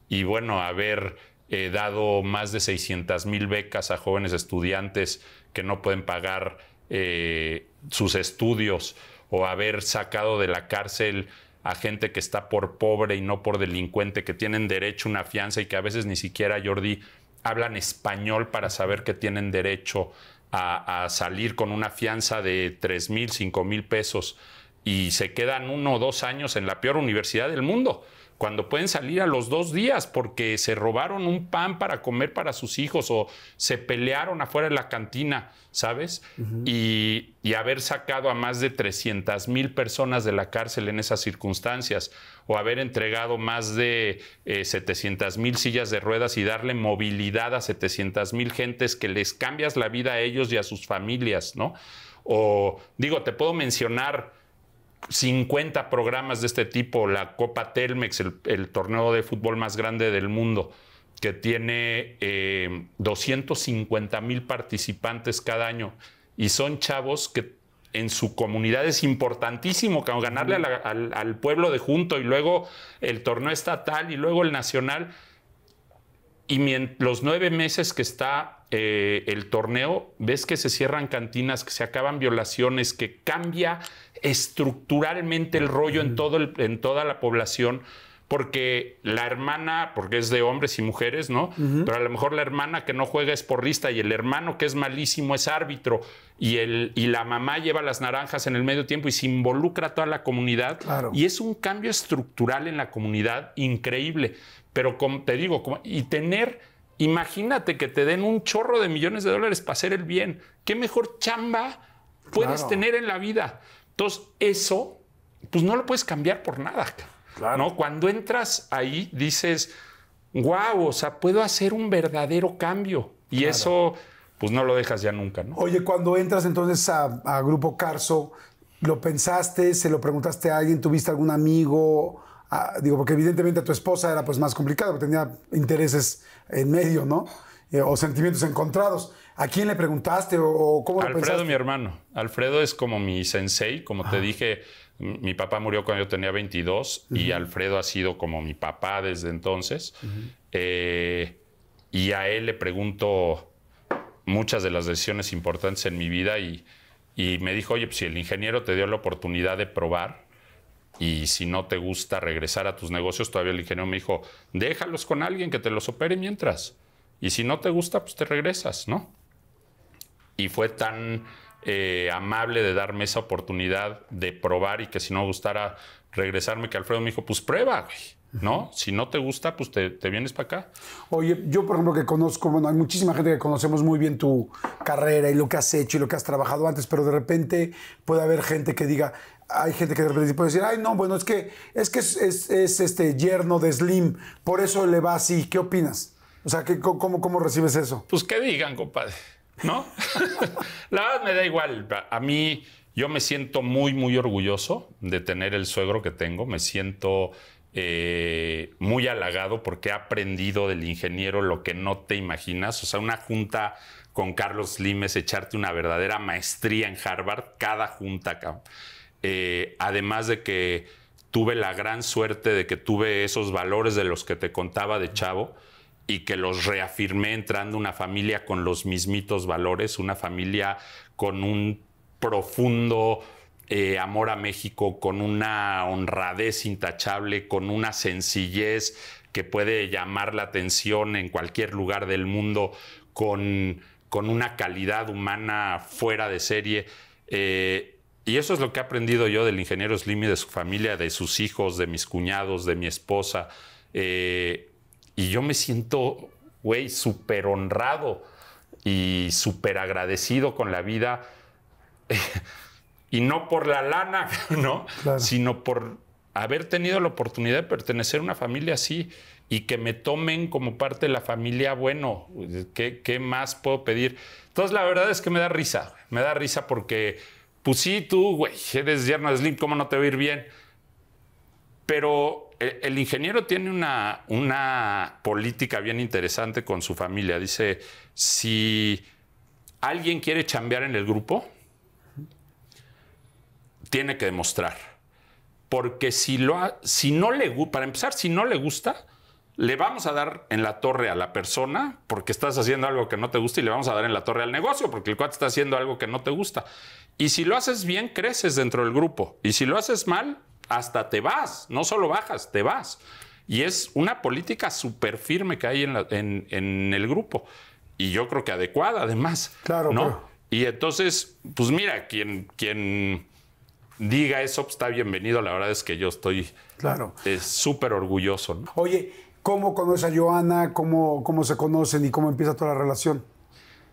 Y bueno, haber eh, dado más de 600 mil becas a jóvenes estudiantes que no pueden pagar eh, sus estudios o haber sacado de la cárcel a gente que está por pobre y no por delincuente, que tienen derecho a una fianza y que a veces ni siquiera, Jordi, hablan español para saber que tienen derecho a, salir con una fianza de 3 mil, 5 mil pesos y se quedan uno o dos años en la peor universidad del mundo, cuando pueden salir a los dos días porque se robaron un pan para comer para sus hijos o se pelearon afuera de la cantina, ¿sabes? y, y haber sacado a más de 300 mil personas de la cárcel en esas circunstancias o haber entregado más de 700 mil sillas de ruedas y darle movilidad a 700 mil gentes que les cambias la vida a ellos y a sus familias, ¿no? O digo, te puedo mencionar 50 programas de este tipo, la Copa Telmex, el, torneo de fútbol más grande del mundo, que tiene eh, 250 mil participantes cada año y son chavos que en su comunidad es importantísimo ganarle al, al pueblo de junto y luego el torneo estatal y luego el nacional. Y los nueve meses que está eh, el torneo, ves que se cierran cantinas, que se acaban violaciones, que cambia estructuralmente el rollo en, todo el- en toda la población, porque la hermana, porque es de hombres y mujeres, ¿no? Pero a lo mejor la hermana que no juega es porrista y el hermano que es malísimo es árbitro y, el, y la mamá lleva las naranjas en el medio tiempo y se involucra a toda la comunidad. Claro. Y es un cambio estructural en la comunidad increíble. Pero como te digo, como- y tener, imagínate que te den un chorro de millones de dólares para hacer el bien. ¿Qué mejor chamba puedes Claro. tener en la vida? Entonces, eso, pues no lo puedes cambiar por nada. Claro. ¿no? Cuando entras ahí, dices, wow, o sea, puedo hacer un verdadero cambio. Y eso, pues no lo dejas ya nunca, ¿no? Oye, cuando entras entonces a, a Grupo Carso, ¿lo pensaste? ¿Se lo preguntaste a alguien? ¿Tuviste algún amigo? Ah, digo, porque evidentemente a tu esposa era pues más complicado, porque tenía intereses en medio, ¿no? Eh, o sentimientos encontrados. ¿A quién le preguntaste o, o cómo lo Alfredo, pensaste? mi hermano. Alfredo es como mi sensei, como Ah. te dije, m- mi papá murió cuando yo tenía 22 y Alfredo ha sido como mi papá desde entonces. Eh, y a él le pregunto muchas de las decisiones importantes en mi vida y, y me dijo, oye, pues si el ingeniero te dio la oportunidad de probar y si no te gusta regresar a tus negocios, todavía el ingeniero me dijo, déjalos con alguien que te los opere mientras. Y si no te gusta, pues te regresas, ¿no? y fue tan eh, amable de darme esa oportunidad de probar y que si no gustara regresarme, que Alfredo me dijo, pues prueba, güey, ¿no? Si no te gusta, pues te, te vienes para acá. Oye, yo por ejemplo que conozco, bueno, hay muchísima gente que conocemos muy bien tu carrera y lo que has hecho y lo que has trabajado antes, pero de repente puede haber gente que diga, hay gente que de repente puede decir, ay, no, bueno, es que es, que es, es- es, este yerno de Slim, por eso le va así. ¿Qué opinas? O sea, ¿qué, cómo, ¿cómo recibes eso? Pues que digan, compadre, ¿no? (laughs) La verdad me da igual. A mí, yo me siento muy, muy orgulloso de tener el suegro que tengo. Me siento eh, muy halagado porque he aprendido del ingeniero lo que no te imaginas. O sea, una junta con Carlos Limes, echarte una verdadera maestría en Harvard, cada junta. Eh, además de que tuve la gran suerte de que tuve esos valores de los que te contaba de chavo y que los reafirmé entrando una familia con los mismitos valores, una familia con un profundo eh, amor a México, con una honradez intachable, con una sencillez que puede llamar la atención en cualquier lugar del mundo, con, con una calidad humana fuera de serie. Eh, y eso es lo que he aprendido yo del ingeniero Slimy, de su familia, de sus hijos, de mis cuñados, de mi esposa. Eh, y yo me siento, güey, súper honrado y súper agradecido con la vida. (laughs) y no por la lana, (laughs) ¿no? Claro. Sino por haber tenido la oportunidad de pertenecer a una familia así y que me tomen como parte de la familia, bueno, ¿qué, qué más puedo pedir? Entonces, la verdad es que me da risa, me da risa porque, pues sí, tú, güey, eres yerno de Slim, ¿cómo no te va a ir bien? Pero el, el ingeniero tiene una, una política bien interesante con su familia. Dice, si alguien quiere chambear en el grupo, tiene que demostrar. Porque si, lo ha- si no le gusta, para empezar, si no le gusta, le vamos a dar en la torre a la persona porque estás haciendo algo que no te gusta y le vamos a dar en la torre al negocio porque el cuate está haciendo algo que no te gusta. Y si lo haces bien, creces dentro del grupo. Y si lo haces mal, hasta te vas. No solo bajas, te vas. Y es una política súper firme que hay en, la- en- en el grupo. Y yo creo que adecuada, además. Claro, ¿no? claro. Y entonces, pues mira, quien, quien diga eso pues, está bienvenido. La verdad es que yo estoy Claro. eh, súper orgulloso. ¿no? Oye, ¿cómo conoces a Joana? ¿Cómo, ¿Cómo se conocen y cómo empieza toda la relación?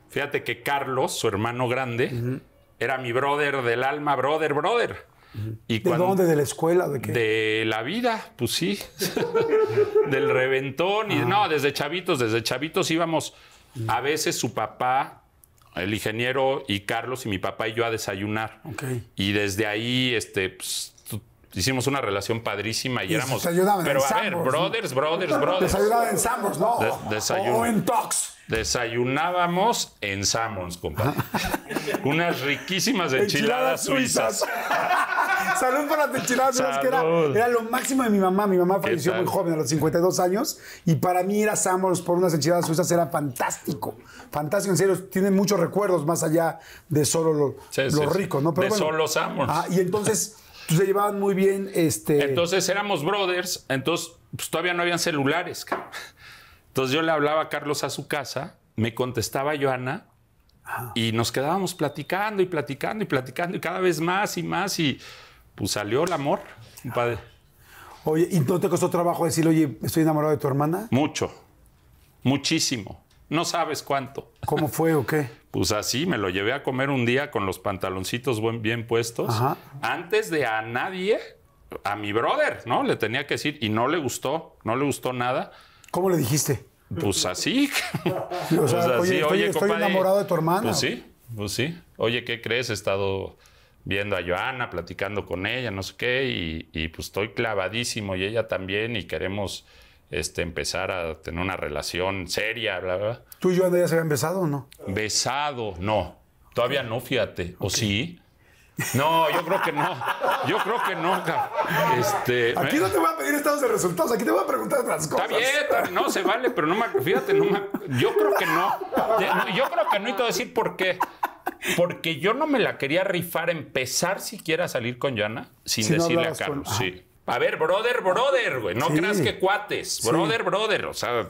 Fíjate que Carlos, su hermano grande, era mi brother del alma, brother, brother. Y ¿De cuando- dónde? ¿De la escuela? ¿De qué? De la vida, pues sí. (laughs) Del reventón. Y, No, desde chavitos, desde chavitos íbamos. A veces su papá, el ingeniero y Carlos y mi papá y yo a desayunar. Ok. Y desde ahí, este, pues, hicimos una relación padrísima y, Y éramos. se ayudaban Pero en a ver, brothers, brothers, brothers. Desayunaba en Sambors, ¿no? De- desayuno. O en Tox. Desayunábamos en Sammons, compadre. (laughs) Unas riquísimas enchiladas, suizas. (laughs) Salud por las enchiladas suizas, que era, era lo máximo de mi mamá. Mi mamá falleció muy joven, a los 52 años. Y para mí ir a Sambors por unas enchiladas suizas era fantástico. Fantástico, en serio. Tienen muchos recuerdos más allá de solo lo, Sí, lo sí, rico, ¿no? De solo Sanborns. Ah, y entonces se llevaban muy bien. Este, Entonces éramos brothers. Entonces pues todavía no habían celulares. Entonces yo le hablaba a Carlos a su casa, me contestaba Joana y nos quedábamos platicando y platicando y platicando y cada vez más y más y pues salió el amor. compadre. Oye, ¿y no te costó trabajo decirle, oye, estoy enamorado de tu hermana? Mucho, muchísimo. No sabes cuánto. ¿Cómo fue o qué? Pues así, me lo llevé a comer un día con los pantaloncitos buen- bien puestos. Ajá. Antes de a nadie, a mi brother, ¿no? Le tenía que decir, y no le gustó, no le gustó nada. ¿Cómo le dijiste? Pues así. (laughs) O sea, Pues oye, estoy, estoy compadre, enamorado de tu hermana. Pues sí, pues sí. Oye, ¿qué crees? He estado viendo a Joana, platicando con ella, no sé qué, y, y, pues estoy clavadísimo y ella también, y queremos este, empezar a tener una relación seria, bla, bla. ¿Tú y Joana ya se habían besado o no? Besado, no. Todavía no, fíjate. ¿O sí? No, yo creo que no. Yo creo que no. Este, Aquí me- no te voy a pedir estados de resultados, aquí te voy a preguntar otras cosas. Está bien, no se vale, pero no me, fíjate, no me- yo creo que no. Yo creo que no y te voy a decir por qué. Porque yo no me la quería rifar empezar siquiera a salir con Joana sin Si no decirle a con- Carlos. sí. A ver, brother, brother, güey. No Sí. creas que cuates. Brother, brother. O sea,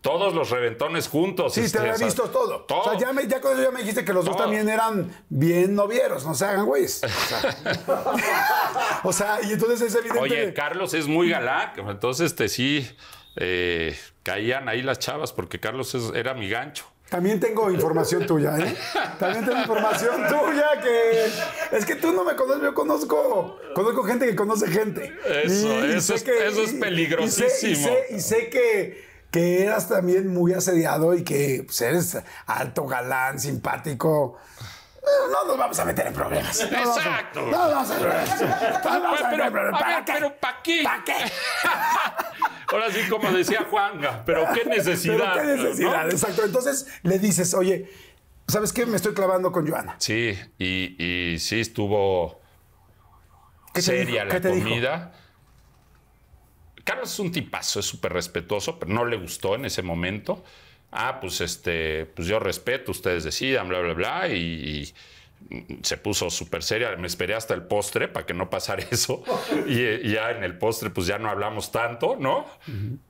todos los reventones juntos. Sí, te este, había o sea, visto todo. todo. O sea, ya, me, ya ya me dijiste que los dos también eran bien novieros, no se hagan güeyes. (laughs) O sea, (laughs) o sea, y entonces es evidente. Oye, Carlos es muy galán. Entonces, este sí. eh, caían ahí las chavas porque Carlos es- era mi gancho. También tengo información tuya, ¿eh? También tengo información tuya que... Es que tú no me conoces, yo conozco... Conozco gente que conoce gente. Eso, eso es- eso es peligrosísimo. Y sé, y sé- y sé que, que eras también muy asediado y que pues, eres alto, galán, simpático. No nos vamos a meter en problemas. No vamos a- Exacto. No nos vamos a meter en problemas. No nos vamos a meter en Pero, ¿Para qué? pero ¿para qué? ¿Para qué? (laughs) Ahora sí, como decía Juanga, pero qué Pero necesidad. qué necesidad, ¿no? exacto. Entonces le dices, oye, ¿sabes qué? Me estoy clavando con Joana. Sí, y, y sí estuvo ¿Qué te seria la dijo? comida. Carlos es un tipazo, es súper respetuoso, pero no le gustó en ese momento. Ah, pues este, pues yo respeto, ustedes decidan, bla, bla, bla, y, y se puso súper seria. Me esperé hasta el postre para que no pasara (laughs) eso. Y, y ya en el postre, pues ya no hablamos tanto, ¿no?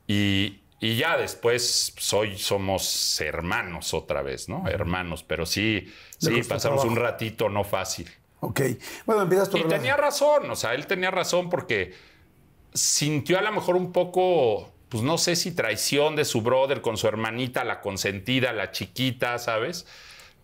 y, y ya después soy, somos hermanos otra vez, ¿no? Hermanos, pero sí, sí, pasamos un ratito no fácil. Ok. Bueno, empiezas tu Y relación. tenía razón, o sea, él tenía razón porque sintió a lo mejor un poco, pues no sé si traición de su brother con su hermanita, la consentida, la chiquita, ¿sabes?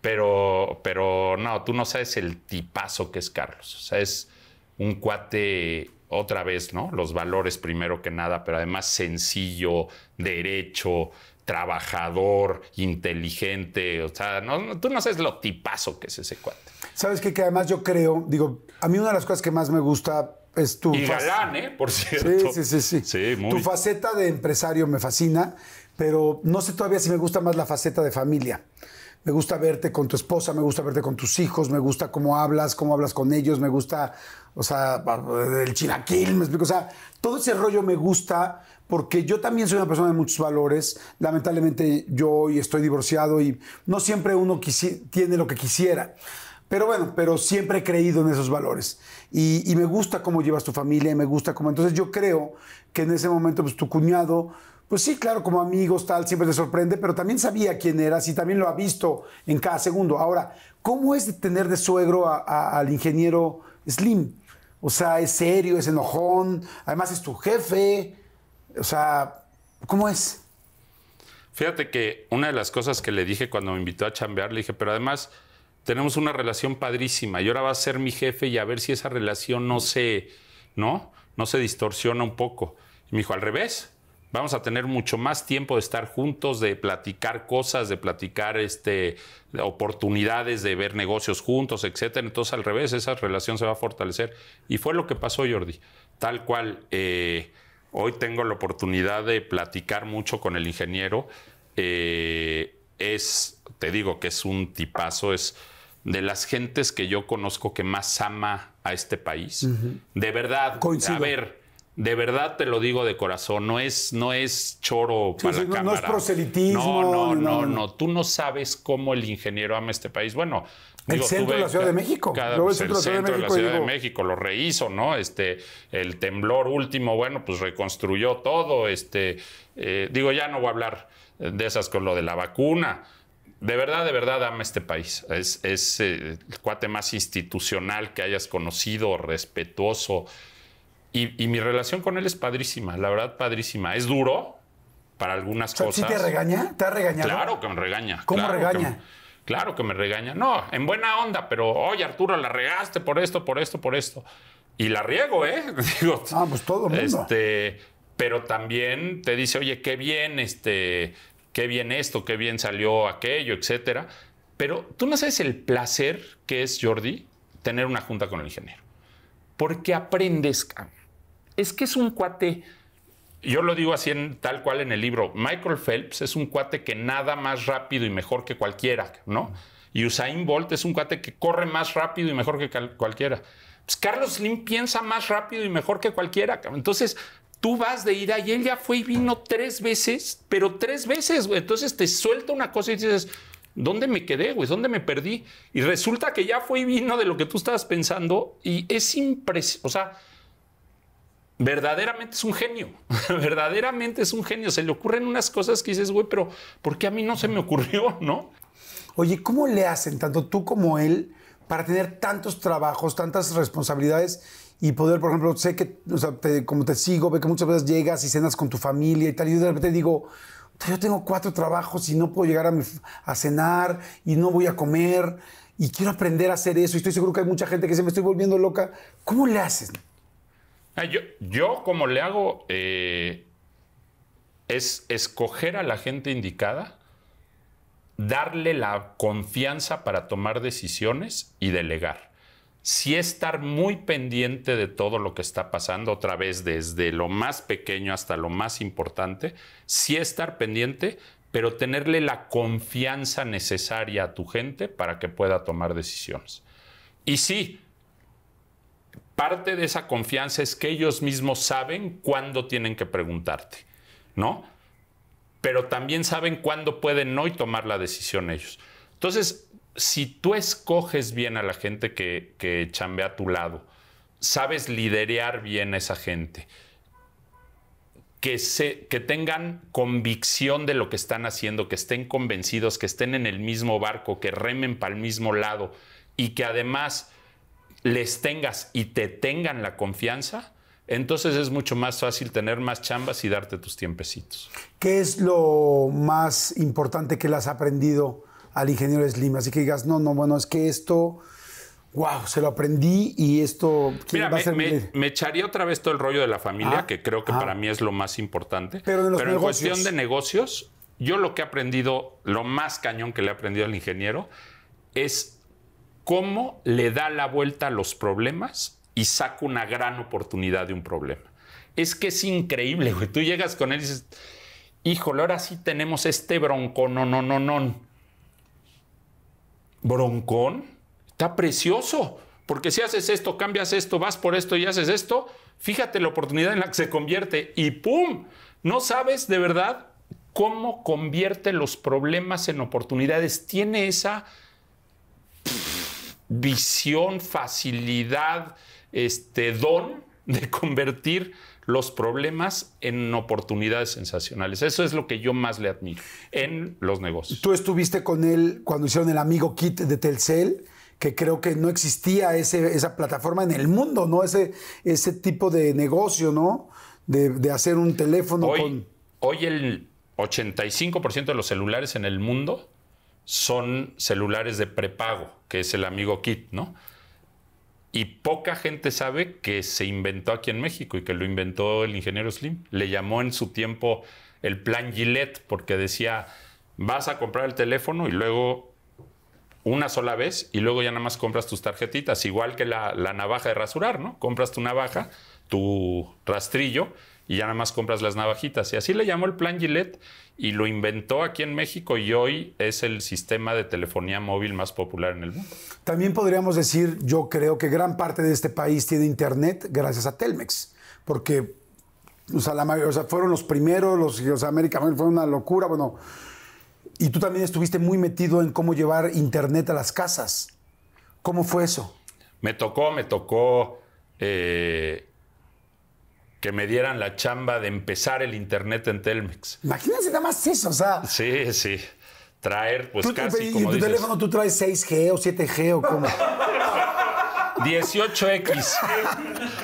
Pero, pero no, tú no sabes el tipazo que es Carlos. O sea, es un cuate, otra vez, ¿no? Los valores primero que nada, pero además sencillo, derecho, trabajador, inteligente. O sea, no, tú no sabes lo tipazo que es ese cuate. ¿Sabes qué? Que además yo creo, digo, a mí una de las cosas que más me gusta es tu... Y galán, ¿eh? Por cierto. sí, sí, sí. Sí, muy. Tu faceta de empresario me fascina, pero no sé todavía si me gusta más la faceta de familia. Me gusta verte con tu esposa, me gusta verte con tus hijos, me gusta cómo hablas, cómo hablas con ellos, me gusta, o sea, el chilaquil, me explico. O sea, todo ese rollo me gusta porque yo también soy una persona de muchos valores. Lamentablemente yo hoy estoy divorciado y no siempre uno tiene lo que quisiera. Pero bueno, pero siempre he creído en esos valores. Y, me gusta cómo llevas tu familia y me gusta cómo... Entonces yo creo que en ese momento, pues tu cuñado, pues sí, claro, como amigos, tal, siempre te sorprende, pero también sabía quién eras y también lo ha visto en cada segundo. Ahora, ¿cómo es tener de suegro al ingeniero Slim? O sea, es serio, es enojón, además es tu jefe. O sea, ¿cómo es? Fíjate que una de las cosas que le dije cuando me invitó a chambear, le dije, pero además tenemos una relación padrísima y ahora va a ser mi jefe y a ver si esa relación no se, ¿no? No se distorsiona un poco. Y me dijo, al revés, vamos a tener mucho más tiempo de estar juntos, de platicar cosas, de platicar este, oportunidades, de ver negocios juntos, etcétera. Entonces, al revés, esa relación se va a fortalecer. Y fue lo que pasó, Jordi. Tal cual, eh, hoy tengo la oportunidad de platicar mucho con el ingeniero. Eh, es, te digo que es un tipazo, es de las gentes que yo conozco que más ama a este país. De verdad, Coincido. a ver, De verdad te lo digo de corazón, no es, no es choro Sí, para sí, la no- cámara. no es proselitismo, No, no, no, no, no. no. Tú no sabes cómo el ingeniero ama este país. Bueno, El centro de la Ciudad de México. cada- Luego el pues, centro de la Ciudad de centro México, Ciudad digo- de México lo rehizo, ¿no? Este, el temblor último, bueno, pues reconstruyó todo. Este, eh, digo, ya no voy a hablar de esas con lo de la vacuna. De verdad, de verdad ama este país. Es, es eh, el cuate más institucional que hayas conocido, respetuoso. Y, y mi relación con él es padrísima, la verdad, padrísima. Es duro para algunas O sea, ¿Sí cosas. te regaña? ¿Te ha regañado? Claro que me regaña. ¿Cómo claro que regaña? me- claro que me regaña. No, en buena onda, pero oye, Arturo, la regaste por esto, por esto, por esto. Y la riego, ¿eh? (laughs) Digo, Ah, pues todo el mundo. Este, pero también te dice, oye, qué bien, este, qué bien esto, qué bien salió aquello, etcétera. Pero tú no sabes el placer que es, Jordi, tener una junta con el ingeniero. Porque aprendes. Es que es un cuate. Yo lo digo así en, tal cual en el libro. Michael Phelps es un cuate que nada más rápido y mejor que cualquiera, ¿no? Y Usain Bolt es un cuate que corre más rápido y mejor que cualquiera. Pues Carlos Slim piensa más rápido y mejor que cualquiera. Entonces, tú vas de ida y él ya fue y vino tres veces, pero tres veces, güey. Entonces te suelta una cosa y dices, ¿dónde me quedé, güey? ¿Dónde me perdí? Y resulta que ya fue y vino de lo que tú estabas pensando y es impresionante. O sea, verdaderamente es un genio. (laughs) verdaderamente es un genio. Se le ocurren unas cosas que dices, güey, pero ¿por qué a mí no se me ocurrió, (laughs) no? Oye, ¿cómo le hacen, tanto tú como él, para tener tantos trabajos, tantas responsabilidades y poder, por ejemplo, sé que, como te sigo, ve que muchas veces llegas y cenas con tu familia y tal, y yo de repente digo, yo tengo cuatro trabajos y no puedo llegar a cenar y no voy a comer y quiero aprender a hacer eso y estoy seguro que hay mucha gente que se me estoy volviendo loca. ¿Cómo le haces? Ah, Yo, yo como le hago eh, es escoger a la gente indicada, darle la confianza para tomar decisiones y delegar. Sí estar muy pendiente de todo lo que está pasando, otra vez desde lo más pequeño hasta lo más importante, sí estar pendiente, pero tenerle la confianza necesaria a tu gente para que pueda tomar decisiones. Y sí, parte de esa confianza es que ellos mismos saben cuándo tienen que preguntarte, ¿no? Pero también saben cuándo pueden no y tomar la decisión ellos. Entonces, si tú escoges bien a la gente que, que chambea a tu lado, sabes liderear bien a esa gente, que, se, que tengan convicción de lo que están haciendo, que estén convencidos, que estén en el mismo barco, que remen para el mismo lado y que además les tengas y te tengan la confianza, entonces es mucho más fácil tener más chambas y darte tus tiempecitos. ¿Qué es lo más importante que has aprendido al ingeniero Slim? Así que digas, no, no, bueno, es que esto, wow, se lo aprendí y esto Mira, va a me, ser... me- me echaría otra vez todo el rollo de la familia, Ah, que creo que ah. para mí es lo más importante. Pero en los en cuestión de negocios, yo lo que he aprendido, lo más cañón que le he aprendido al ingeniero, es cómo le da la vuelta a los problemas y saca una gran oportunidad de un problema. Es que es increíble, güey. Tú llegas con él y dices, híjole, ahora sí tenemos este broncón, no, no, no, no. Broncón, está precioso. Porque si haces esto, cambias esto, vas por esto y haces esto, fíjate la oportunidad en la que se convierte y ¡pum! No sabes de verdad cómo convierte los problemas en oportunidades. Tiene esa visión, facilidad, este don de convertir los problemas en oportunidades sensacionales. Eso es lo que yo más le admiro en los negocios. Tú estuviste con él cuando hicieron el amigo kit de Telcel, que creo que no existía ese- esa plataforma en el mundo, ¿no? Ese, ese tipo de negocio, ¿no? De, de hacer un teléfono Hoy, con... hoy el 85% de los celulares en el mundo son celulares de prepago, que es el amigo kit, ¿no? Y poca gente sabe que se inventó aquí en México y que lo inventó el ingeniero Slim. Le llamó en su tiempo el plan Gillette porque decía, vas a comprar el teléfono y luego una sola vez y luego ya nada más compras tus tarjetitas, igual que la, la navaja de rasurar, ¿no? Compras tu navaja, tu rastrillo y ya nada más compras las navajitas. Y así le llamó el plan Gillette y lo inventó aquí en México y hoy es el sistema de telefonía móvil más popular en el mundo. También podríamos decir, yo creo que gran parte de este país tiene internet gracias a Telmex, porque o sea, la mayor- o sea, fueron los primeros, los, o sea, América fue una locura, bueno. Y tú también estuviste muy metido en cómo llevar internet a las casas. ¿Cómo fue eso? Me tocó, me tocó eh, que me dieran la chamba de empezar el internet en Telmex. Imagínense nada más eso, o sea, Sí, sí. Traer, pues tú, casi y como tu dices, teléfono tú traes 6G o 7G o cómo. 18X.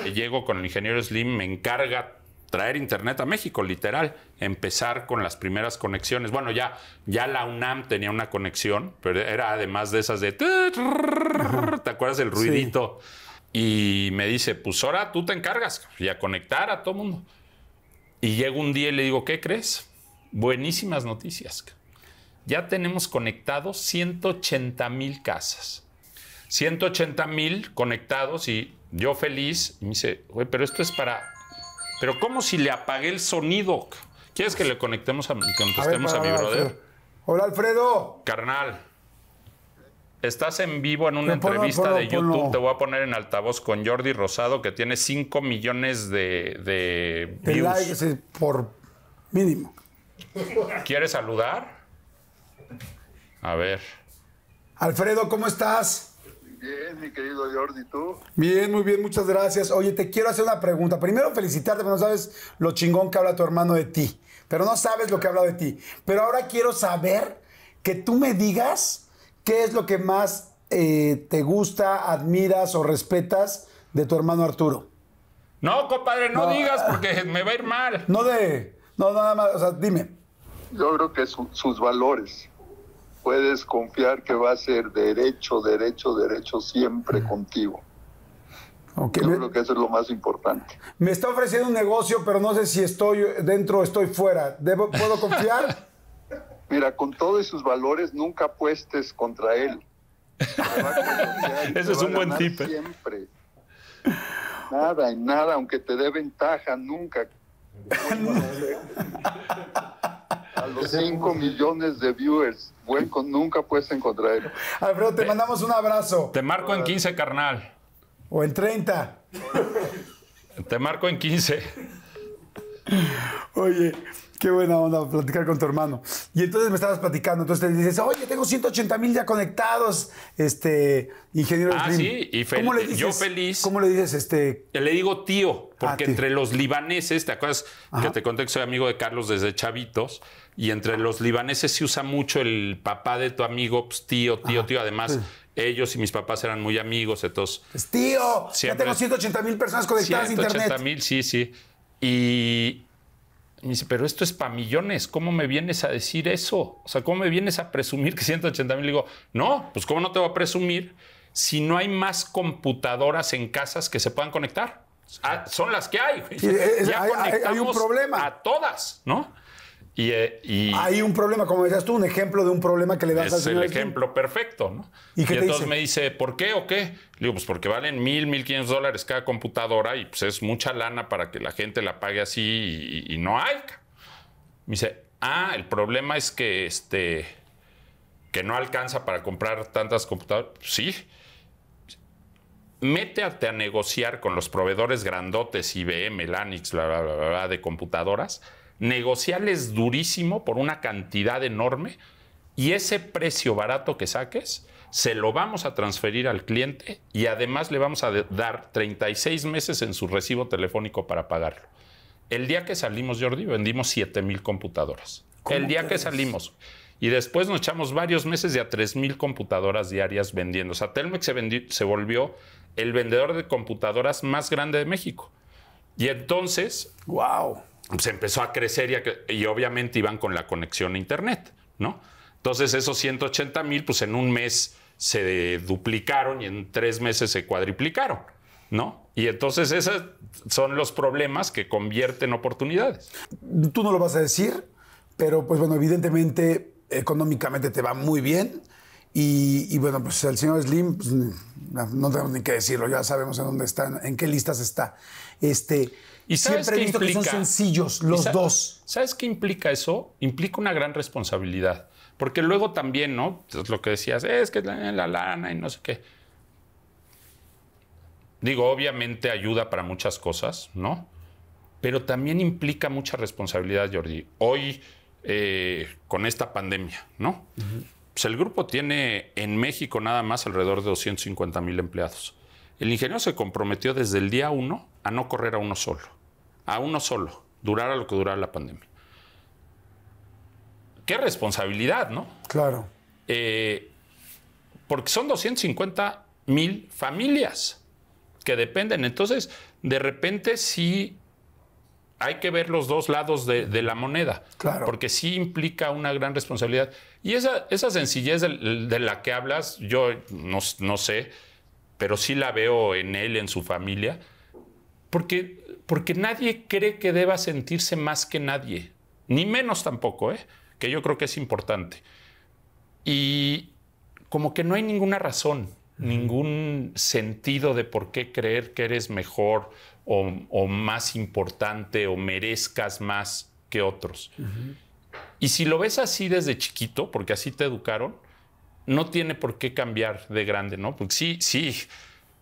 Y Llego con el ingeniero Slim, me encarga traer internet a México, literal. Empezar con las primeras conexiones. Bueno, ya, ya la UNAM tenía una conexión, pero era además de esas de... ¿Te acuerdas del ruidito? Y me dice, pues ahora tú te encargas y a conectar a todo mundo. Y llego un día y le digo, ¿qué crees? Buenísimas noticias. Ya tenemos conectados 180 mil casas. 180 mil conectados y yo feliz. Y me dice, güey, pero esto es para. Pero ¿cómo si le apagué el sonido? ¿Quieres que le conectemos a, A ver, contestemos a, mi brother? Hola, Alfredo. Carnal, estás en vivo en una ponlo, entrevista ponlo, de YouTube. ponlo. Te voy a poner en altavoz con Jordi Rosado, que tiene 5 millones de, de De views. likes por mínimo. ¿Quieres saludar? A ver. Alfredo, ¿cómo estás? Bien, mi querido Jordi, ¿tú? Bien, muy bien, muchas gracias. Oye, te quiero hacer una pregunta. Primero, felicitarte, pero no sabes lo chingón que habla tu hermano de ti. Pero no sabes lo que habla de ti. Pero ahora quiero saber que tú me digas qué es lo que más eh, te gusta, admiras o respetas de tu hermano Arturo. No, compadre, no, No. digas porque me va a ir mal. (laughs) No de. No, nada más. O sea, dime. Yo creo que su- sus valores. Puedes confiar que va a ser derecho, derecho, derecho siempre contigo. Ok, Yo me, creo que eso es lo más importante. me está ofreciendo un negocio, pero no sé si estoy dentro o estoy fuera. ¿Debo- ¿Puedo confiar? (laughs) Mira, con todos sus valores, nunca apuestes contra él. Ese es un buen tip, ¿eh? Siempre. Nada, en nada, aunque te dé ventaja, nunca. A los 5 millones de viewers, buen con, nunca puedes encontrar él. Alfredo, te mandamos un abrazo. Te marco en 15, carnal. O en 30. Te marco en 15. Oye, qué buena onda platicar con tu hermano. Y entonces me estabas platicando, entonces te dices, oye, tengo 180 mil ya conectados, este, ingeniero Ah, Slim. sí, y ¿Cómo le yo dices- feliz. ¿Cómo le dices, este, Le digo tío, porque Ah, tío. entre los libaneses, ¿te acuerdas que te conté que soy amigo de Carlos desde chavitos? Y entre los libaneses se usa mucho el papá de tu amigo, pues tío, tío, tío. Además, ellos y mis papás eran muy amigos, entonces pues, tío, ya tengo 180 mil personas conectadas a 180 internet? mil, sí, sí. Y me dice, pero esto es para millones, ¿cómo me vienes a decir eso? O sea, ¿cómo me vienes a presumir que 180 mil? Digo, no, pues ¿cómo no te voy a presumir si no hay más computadoras en casas que se puedan conectar? Ah, son las que hay. güey. Sí, es- ya hay- hay- hay un problema. A todas, ¿no? Y, eh, y Hay un problema, como decías tú, un ejemplo de un problema que le das al es el señor Slim. ejemplo perfecto, ¿no? ¿Y qué te entonces dice? me dice, ¿por qué o qué? Le digo, pues porque valen mil, mil quinientos dólares cada computadora y pues es mucha lana para que la gente la pague así y, y no hay. ca". Me dice, ah, el problema es que este que no alcanza para comprar tantas computadoras. Sí. Métete a negociar con los proveedores grandotes, IBM, Lanix, bla, bla, bla, bla, de computadoras. Negociarles durísimo por una cantidad enorme y ese precio barato que saques se lo vamos a transferir al cliente y además le vamos a dar 36 meses en su recibo telefónico para pagarlo. El día que salimos, Jordi, vendimos 7 mil computadoras. El día que salimos. Y después nos echamos varios meses de a 3 mil computadoras diarias vendiendo. O sea, Telmex se volvió el vendedor de computadoras más grande de México. Y entonces Wow. Se empezó a crecer y, obviamente iban con la conexión a Internet, ¿no? Entonces esos 180 mil, pues en un mes se duplicaron y en tres meses se cuadriplicaron, ¿no? Y entonces esos son los problemas que convierten oportunidades. Tú no lo vas a decir, pero pues bueno, evidentemente económicamente te va muy bien. Y, bueno, pues el señor Slim, pues, no tenemos ni que decirlo, ya sabemos en dónde están, en qué listas está. Este, ¿Y siempre he visto que son sencillos ¿Y los dos. ¿Sabes qué implica eso? Implica una gran responsabilidad. Porque luego también, ¿no? Lo que decías, es que la, la lana y no sé qué. Digo, obviamente ayuda para muchas cosas, ¿no? pero también implica mucha responsabilidad, Jordi. Hoy, eh, con esta pandemia, ¿no? Pues el grupo tiene en México nada más alrededor de 250 mil empleados. El ingeniero se comprometió desde el día uno a no correr a uno solo, a uno solo, durara lo que durara la pandemia. Qué responsabilidad, ¿no? Claro. Eh, porque son 250 mil familias que dependen. Entonces, de repente sí hay que ver los dos lados de, de la moneda. Claro. Porque sí implica una gran responsabilidad. Y esa, esa sencillez de, de la que hablas, yo no, no sé, pero sí la veo en él, en su familia. Porque, porque nadie cree que deba sentirse más que nadie. Ni menos tampoco, ¿eh? que yo creo que es importante. Y como que no hay ninguna razón, ningún sentido de por qué creer que eres mejor o, o más importante o merezcas más que otros. Y si lo ves así desde chiquito, porque así te educaron, no tiene por qué cambiar de grande, ¿no? Porque sí, sí,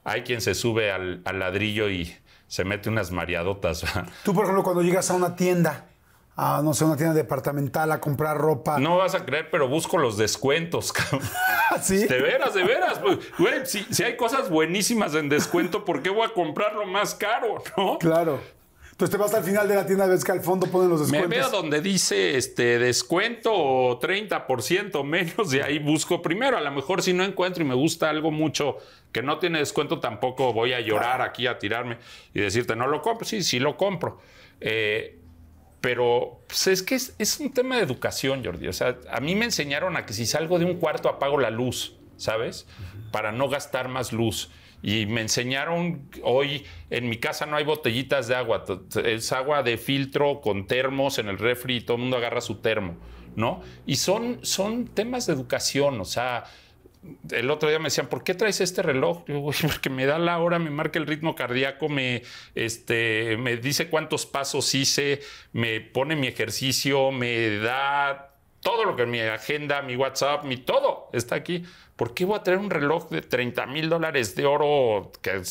hay quien se sube al, al ladrillo y se mete unas mareadotas. Tú, por ejemplo, cuando llegas a una tienda, a, no sé, una tienda departamental a comprar ropa. No vas a creer, pero busco los descuentos, (laughs) cabrón. ¿Sí? De veras, de veras. pues, Güey, si, si hay cosas buenísimas en descuento, ¿por qué voy a comprarlo más caro? ¿No? Claro. Entonces te vas al final de la tienda, ves que al fondo ponen los Me descuentos. veo donde dice este descuento o 30% menos y ahí busco primero. A lo mejor si no encuentro y me gusta algo mucho que no tiene descuento, tampoco voy a llorar aquí, a tirarme y decirte, no lo compro. Sí, sí lo compro. Eh, pero pues, es que es, es un tema de educación, Jordi. O sea, a mí me enseñaron a que si salgo de un cuarto apago la luz, ¿sabes? Para no gastar más luz. Y me enseñaron hoy, en mi casa no hay botellitas de agua, es agua de filtro con termos en el refri y todo el mundo agarra su termo, ¿no? Y son, son temas de educación, o sea, el otro día me decían, ¿por qué traes este reloj? "Güey, (laughs) porque me da la hora, me marca el ritmo cardíaco, me, este, me dice cuántos pasos hice, me pone mi ejercicio, me da todo lo que mi agenda, mi WhatsApp, mi todo está aquí. ¿Por qué voy a traer un reloj de 30 mil dólares de oro que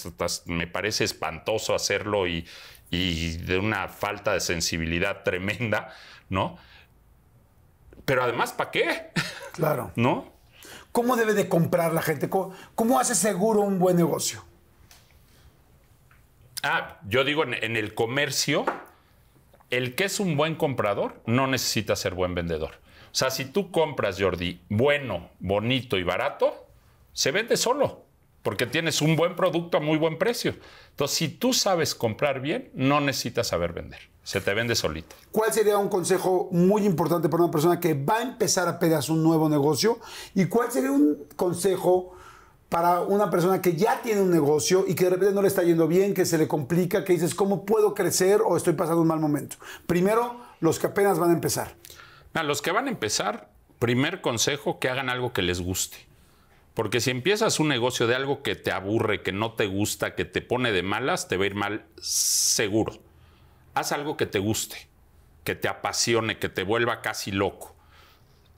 me parece espantoso hacerlo y, y de una falta de sensibilidad tremenda, ¿no? Pero además, ¿para qué? Claro. (laughs) ¿No? ¿Cómo debe de comprar la gente? ¿Cómo, cómo hace seguro un buen negocio? Ah, yo digo en, en el comercio, el que es un buen comprador no necesita ser buen vendedor. Sea, si tú compras, Jordi, bueno, bonito y barato, se vende solo, porque tienes un buen producto a muy buen precio. Entonces, si tú sabes comprar bien, no necesitas saber vender. Se te vende solito. ¿Cuál sería un consejo muy importante para una persona que va a empezar apenas un nuevo negocio? ¿Y cuál sería un consejo para una persona que ya tiene un negocio y que de repente no le está yendo bien, que se le complica, que dices, ¿cómo puedo crecer o estoy pasando un mal momento? Primero, los que apenas van a empezar. A los que van a empezar, primer consejo, que hagan algo que les guste. Porque si empiezas un negocio de algo que te aburre, que no te gusta, que te pone de malas, te va a ir mal seguro. Haz algo que te guste, que te apasione, que te vuelva casi loco.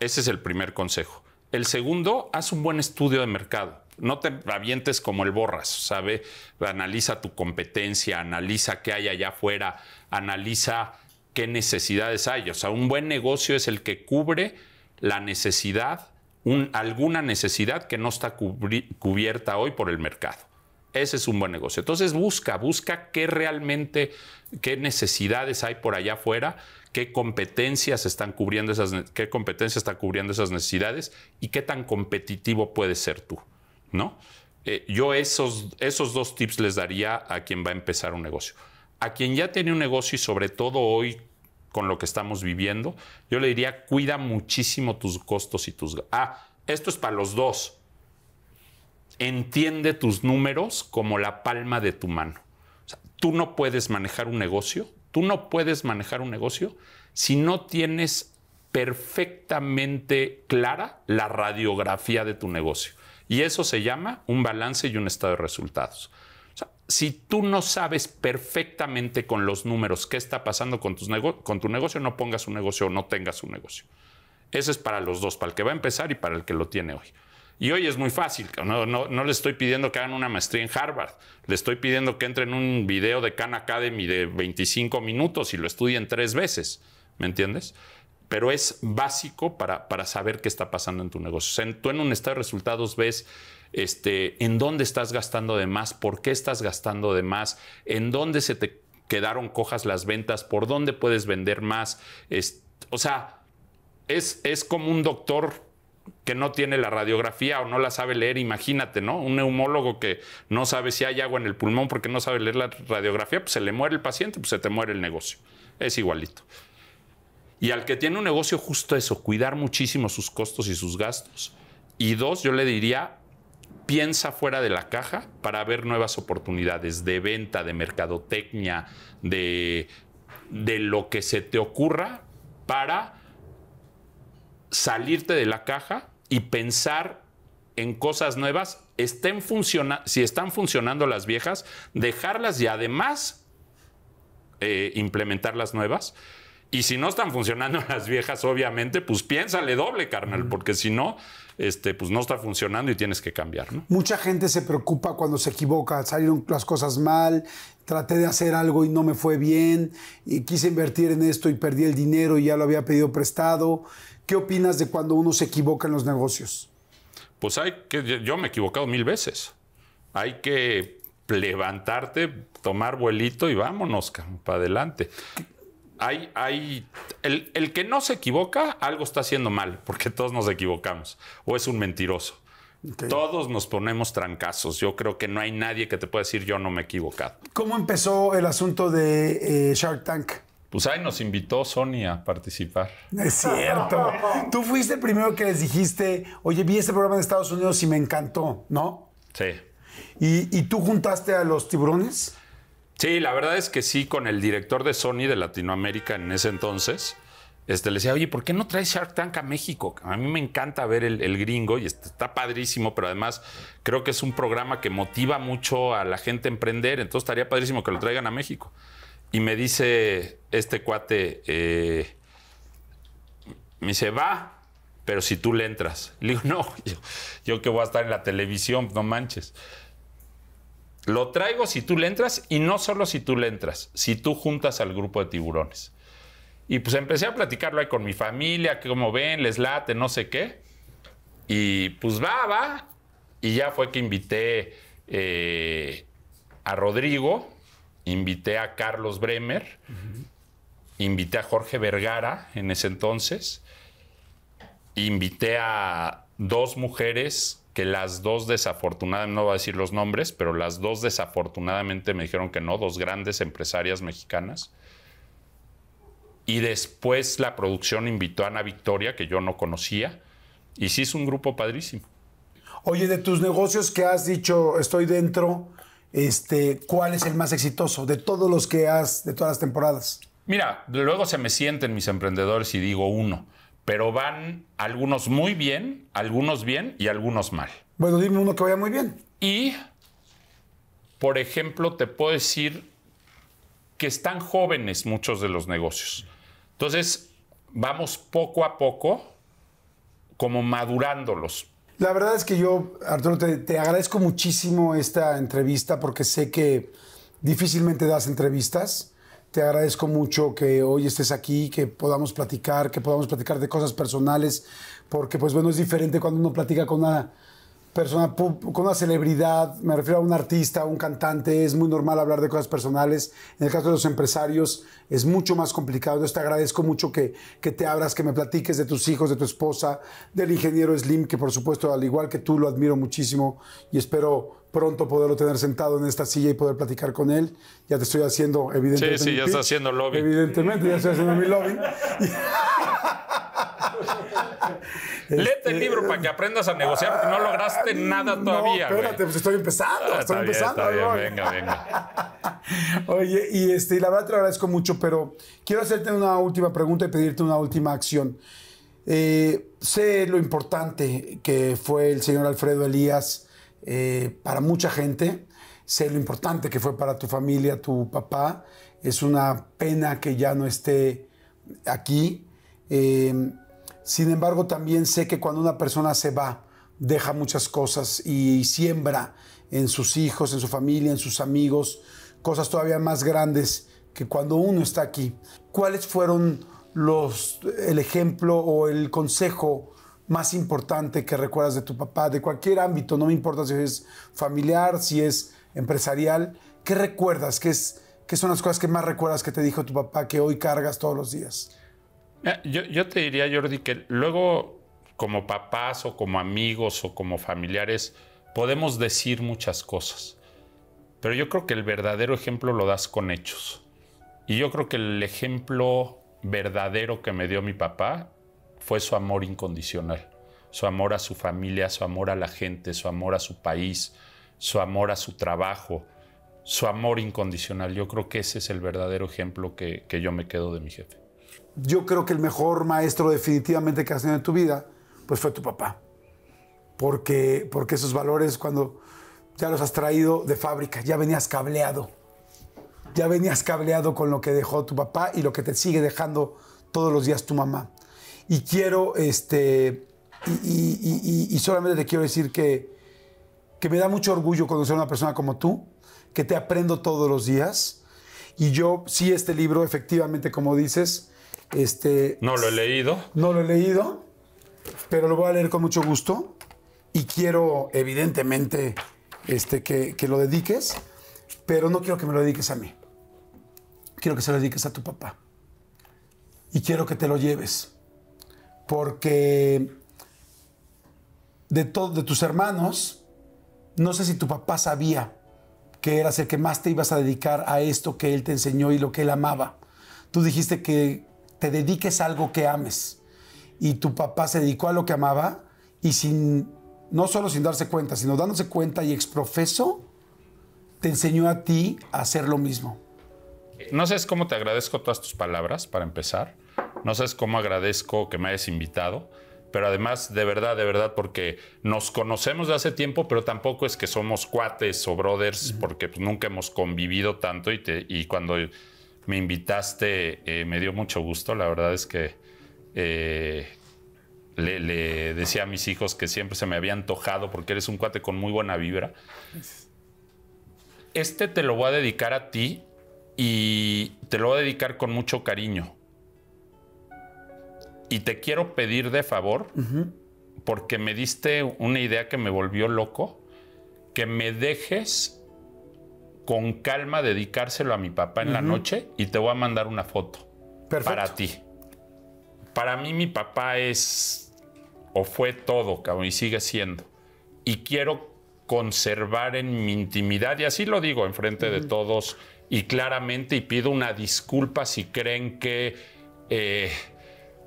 Ese es el primer consejo. El segundo, haz un buen estudio de mercado. No te avientes como el borras, ¿sabe? Analiza tu competencia, analiza qué hay allá afuera, analiza qué necesidades hay. O sea, un buen negocio es el que cubre la necesidad, un- alguna necesidad que no está cubierta hoy por el mercado. Ese es un buen negocio. Entonces busca, busca qué realmente, qué necesidades hay por allá afuera, qué competencias están cubriendo esas, qué competencia está cubriendo esas necesidades y qué tan competitivo puedes ser tú, ¿no? Eh, yo esos, esos dos tips les daría a quien va a empezar un negocio. A quien ya tiene un negocio y sobre todo hoy con lo que estamos viviendo, yo le diría cuida muchísimo tus costos y tus... Ah, esto es para los dos entiende tus números como la palma de tu mano. Tú no puedes manejar un negocio, tú no puedes manejar un negocio si no tienes perfectamente clara la radiografía de tu negocio. Y eso se llama un balance y un estado de resultados. Si tú no sabes perfectamente con los números qué está pasando con, tus nego- con tu negocio, no pongas un negocio o no tengas un negocio. Ese es para los dos, para el que va a empezar y para el que lo tiene hoy. Y hoy es muy fácil, no, no, no le estoy pidiendo que hagan una maestría en Harvard, le estoy pidiendo que entren en un video de Khan Academy de 25 minutos y lo estudien tres veces, ¿me entiendes? Pero es básico para, para saber qué está pasando en tu negocio. O sea, tú en un estado de resultados ves este, en dónde estás gastando de más, por qué estás gastando de más, en dónde se te quedaron cojas las ventas, por dónde puedes vender más. O sea, es, es como un doctor que no tiene la radiografía o no la sabe leer, imagínate, ¿no? Un neumólogo que no sabe si hay agua en el pulmón porque no sabe leer la radiografía, pues se le muere el paciente, pues se te muere el negocio. Es igualito. Y al que tiene un negocio, justo eso, cuidar muchísimo sus costos y sus gastos. Y dos, yo le diría, piensa fuera de la caja para ver nuevas oportunidades de venta, de mercadotecnia, de, de lo que se te ocurra para salirte de la caja y pensar en cosas nuevas, estén si están funcionando las viejas, dejarlas y además eh, implementar las nuevas. Y si no están funcionando (laughs) las viejas, obviamente, pues piénsale doble, carnal, porque si no, este, pues no está funcionando y tienes que cambiar. ¿no? Mucha gente se preocupa cuando se equivoca, salieron las cosas mal, traté de hacer algo y no me fue bien, y quise invertir en esto y perdí el dinero y ya lo había pedido prestado. ¿Qué opinas de cuando uno se equivoca en los negocios? Pues hay que, yo me he equivocado mil veces. Hay que levantarte, tomar vuelito y vámonos para adelante. Hay, hay, el, el, que no se equivoca, algo está haciendo mal, porque todos nos equivocamos, o es un mentiroso. Todos nos ponemos trancazos. Yo creo que no hay nadie que te pueda decir yo no me he equivocado. ¿Cómo empezó el asunto de eh, Shark Tank? Pues ahí nos invitó Sony a participar. Es cierto. (laughs) Tú fuiste el primero que les dijiste, oye, vi este programa de Estados Unidos y me encantó, ¿no? Sí. ¿Y, tú juntaste a los tiburones? Sí, la verdad es que sí, con el director de Sony de Latinoamérica en ese entonces. Este, le decía, oye, ¿por qué no traes Shark Tank a México? A mí me encanta ver el, gringo y está padrísimo, pero además creo que es un programa que motiva mucho a la gente a emprender, entonces estaría padrísimo que lo traigan a México. Y me dice este cuate, eh, me dice, va, pero si tú le entras. Le digo, no, (laughs) yo, que voy a estar en la televisión, no manches. Lo traigo si tú le entras y no solo si tú le entras, si tú juntas al grupo de tiburones. Y pues empecé a platicarlo ahí con mi familia, que como ven, les late, no sé qué. Y pues va, va. Y ya fue que invité eh, a Rodrigo, invité a Carlos Bremer, invité a Jorge Vergara en ese entonces, invité a dos mujeres que las dos desafortunadamente, no voy a decir los nombres, pero las dos desafortunadamente me dijeron que no, dos grandes empresarias mexicanas. Y después la producción invitó a Ana Victoria, que yo no conocía, y sí es un grupo padrísimo. Oye, de tus negocios que has dicho, estoy dentro, este, ¿cuál es el más exitoso de todos los que has, de todas las temporadas? Mira, luego se me sienten mis emprendedores y digo uno, pero van algunos muy bien, algunos bien y algunos mal. Bueno, dime uno que vaya muy bien. Y, por ejemplo, te puedo decir que están jóvenes muchos de los negocios. Entonces, vamos poco a poco como madurándolos. La verdad es que yo, Arturo, te, agradezco muchísimo esta entrevista porque sé que difícilmente das entrevistas. Te agradezco mucho que hoy estés aquí, que podamos platicar, que podamos platicar de cosas personales, porque pues bueno, es diferente cuando uno platica con una persona, con una celebridad, me refiero a un artista, un cantante, es muy normal hablar de cosas personales. En el caso de los empresarios es mucho más complicado. Entonces te agradezco mucho que, que te abras, que me platiques de tus hijos, de tu esposa, del ingeniero Slim, que por supuesto, al igual que tú, lo admiro muchísimo y espero pronto poderlo tener sentado en esta silla y poder platicar con él. Ya te estoy haciendo, evidentemente. Sí, sí, ya está haciendo lobby. Evidentemente, ya estoy haciendo mi lobby. (laughs) Léete el este, libro para que aprendas a negociar, porque no lograste nada todavía. No, espérate, pues estoy empezando. Ah, estoy empezando. venga, venga. (laughs) Oye, y este, la verdad te lo agradezco mucho, pero quiero hacerte una última pregunta y pedirte una última acción. Eh, sé lo importante que fue el señor Alfredo Elías eh, para mucha gente. Sé lo importante que fue para tu familia, tu papá. Es una pena que ya no esté aquí. Eh, sin embargo, también sé que cuando una persona se va, deja muchas cosas y siembra en sus hijos, en su familia, en sus amigos, cosas todavía más grandes que cuando uno está aquí. ¿Cuáles fueron los, el ejemplo o el consejo más importante que recuerdas de tu papá, de cualquier ámbito, no me importa si es familiar, si es empresarial, ¿qué recuerdas? ¿Qué, es, qué son las cosas que más recuerdas que te dijo tu papá que hoy cargas todos los días? Yo, yo te diría, Jordi, que luego como papás o como amigos o como familiares podemos decir muchas cosas, pero yo creo que el verdadero ejemplo lo das con hechos. Y yo creo que el ejemplo verdadero que me dio mi papá fue su amor incondicional, su amor a su familia, su amor a la gente, su amor a su país, su amor a su trabajo, su amor incondicional. Yo creo que ese es el verdadero ejemplo que, que yo me quedo de mi jefe. Yo creo que el mejor maestro definitivamente que has tenido en tu vida, pues fue tu papá. Porque, porque esos valores cuando ya los has traído de fábrica, ya venías cableado. Ya venías cableado con lo que dejó tu papá y lo que te sigue dejando todos los días tu mamá. Y quiero, este, y, solamente te quiero decir que, que me da mucho orgullo conocer a una persona como tú, que te aprendo todos los días. Y yo, sí, este libro, efectivamente, como dices, este... No lo he leído. No lo he leído, pero lo voy a leer con mucho gusto. Y quiero, evidentemente, este, que, que lo dediques, pero no quiero que me lo dediques a mí. Quiero que se lo dediques a tu papá. Y quiero que te lo lleves porque de, de tus hermanos, no sé si tu papá sabía que eras el que más te ibas a dedicar a esto que él te enseñó y lo que él amaba. Tú dijiste que te dediques a algo que ames. Y tu papá se dedicó a lo que amaba y sin, no solo sin darse cuenta, sino dándose cuenta y exprofeso, te enseñó a ti a hacer lo mismo. No sé cómo te agradezco todas tus palabras, para empezar. No sabes cómo agradezco que me hayas invitado, pero además, de verdad, de verdad, porque nos conocemos de hace tiempo, pero tampoco es que somos cuates o brothers, porque pues, nunca hemos convivido tanto y, y cuando me invitaste eh, me dio mucho gusto. La verdad es que eh, le, le, decía a mis hijos que siempre se me había antojado porque eres un cuate con muy buena vibra. Este te lo voy a dedicar a ti y te lo voy a dedicar con mucho cariño y te quiero pedir de favor, porque me diste una idea que me volvió loco, que me dejes con calma dedicárselo a mi papá en la noche y te voy a mandar una foto para ti. Para mí mi papá es o fue todo, cabrón, y sigue siendo. Y quiero conservar en mi intimidad, y así lo digo enfrente de todos y claramente, y pido una disculpa si creen que... Eh,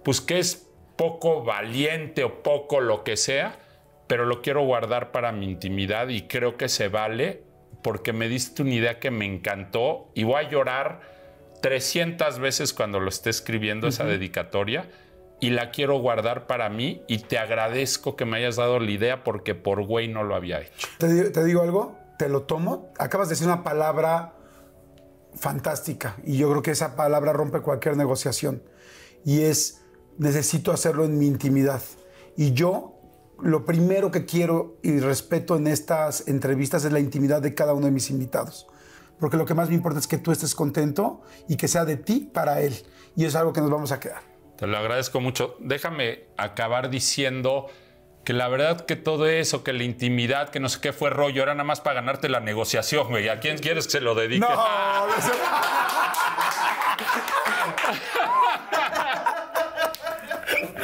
pues que es poco valiente o poco lo que sea, pero lo quiero guardar para mi intimidad y creo que se vale porque me diste una idea que me encantó y voy a llorar 300 veces cuando lo esté escribiendo esa dedicatoria y la quiero guardar para mí y te agradezco que me hayas dado la idea porque por güey no lo había hecho. Te, te digo algo, te lo tomo. Acabas de decir una palabra fantástica y yo creo que esa palabra rompe cualquier negociación y es necesito hacerlo en mi intimidad. Y yo lo primero que quiero y respeto en estas entrevistas es la intimidad de cada uno de mis invitados. Porque lo que más me importa es que tú estés contento y que sea de ti para él. Y es algo que nos vamos a quedar. Te lo agradezco mucho. Déjame acabar diciendo que la verdad que todo eso, que la intimidad, que no sé qué fue rollo, era nada más para ganarte la negociación, güey. ¿A quién quieres que se lo dedique? No, No, (laughs)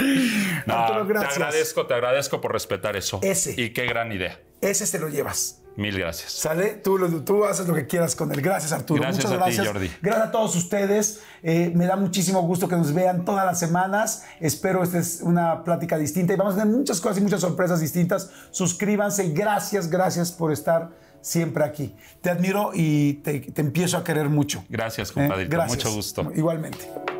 (laughs) Te agradezco, te agradezco por respetar eso. Ese. Y qué gran idea. Ese se lo llevas. Mil gracias. ¿Sale? Tú, tú haces lo que quieras con él. Gracias, Arturo. Gracias Muchas a gracias. Ti, Jordi. Gracias a todos ustedes. Eh, me da muchísimo gusto que nos vean todas las semanas. Espero esta es una plática distinta y vamos a tener muchas cosas y muchas sorpresas distintas. Suscríbanse. Gracias, gracias por estar siempre aquí. Te admiro y te, empiezo a querer mucho. Gracias, compadre. ¿Eh? Mucho gusto. Igualmente.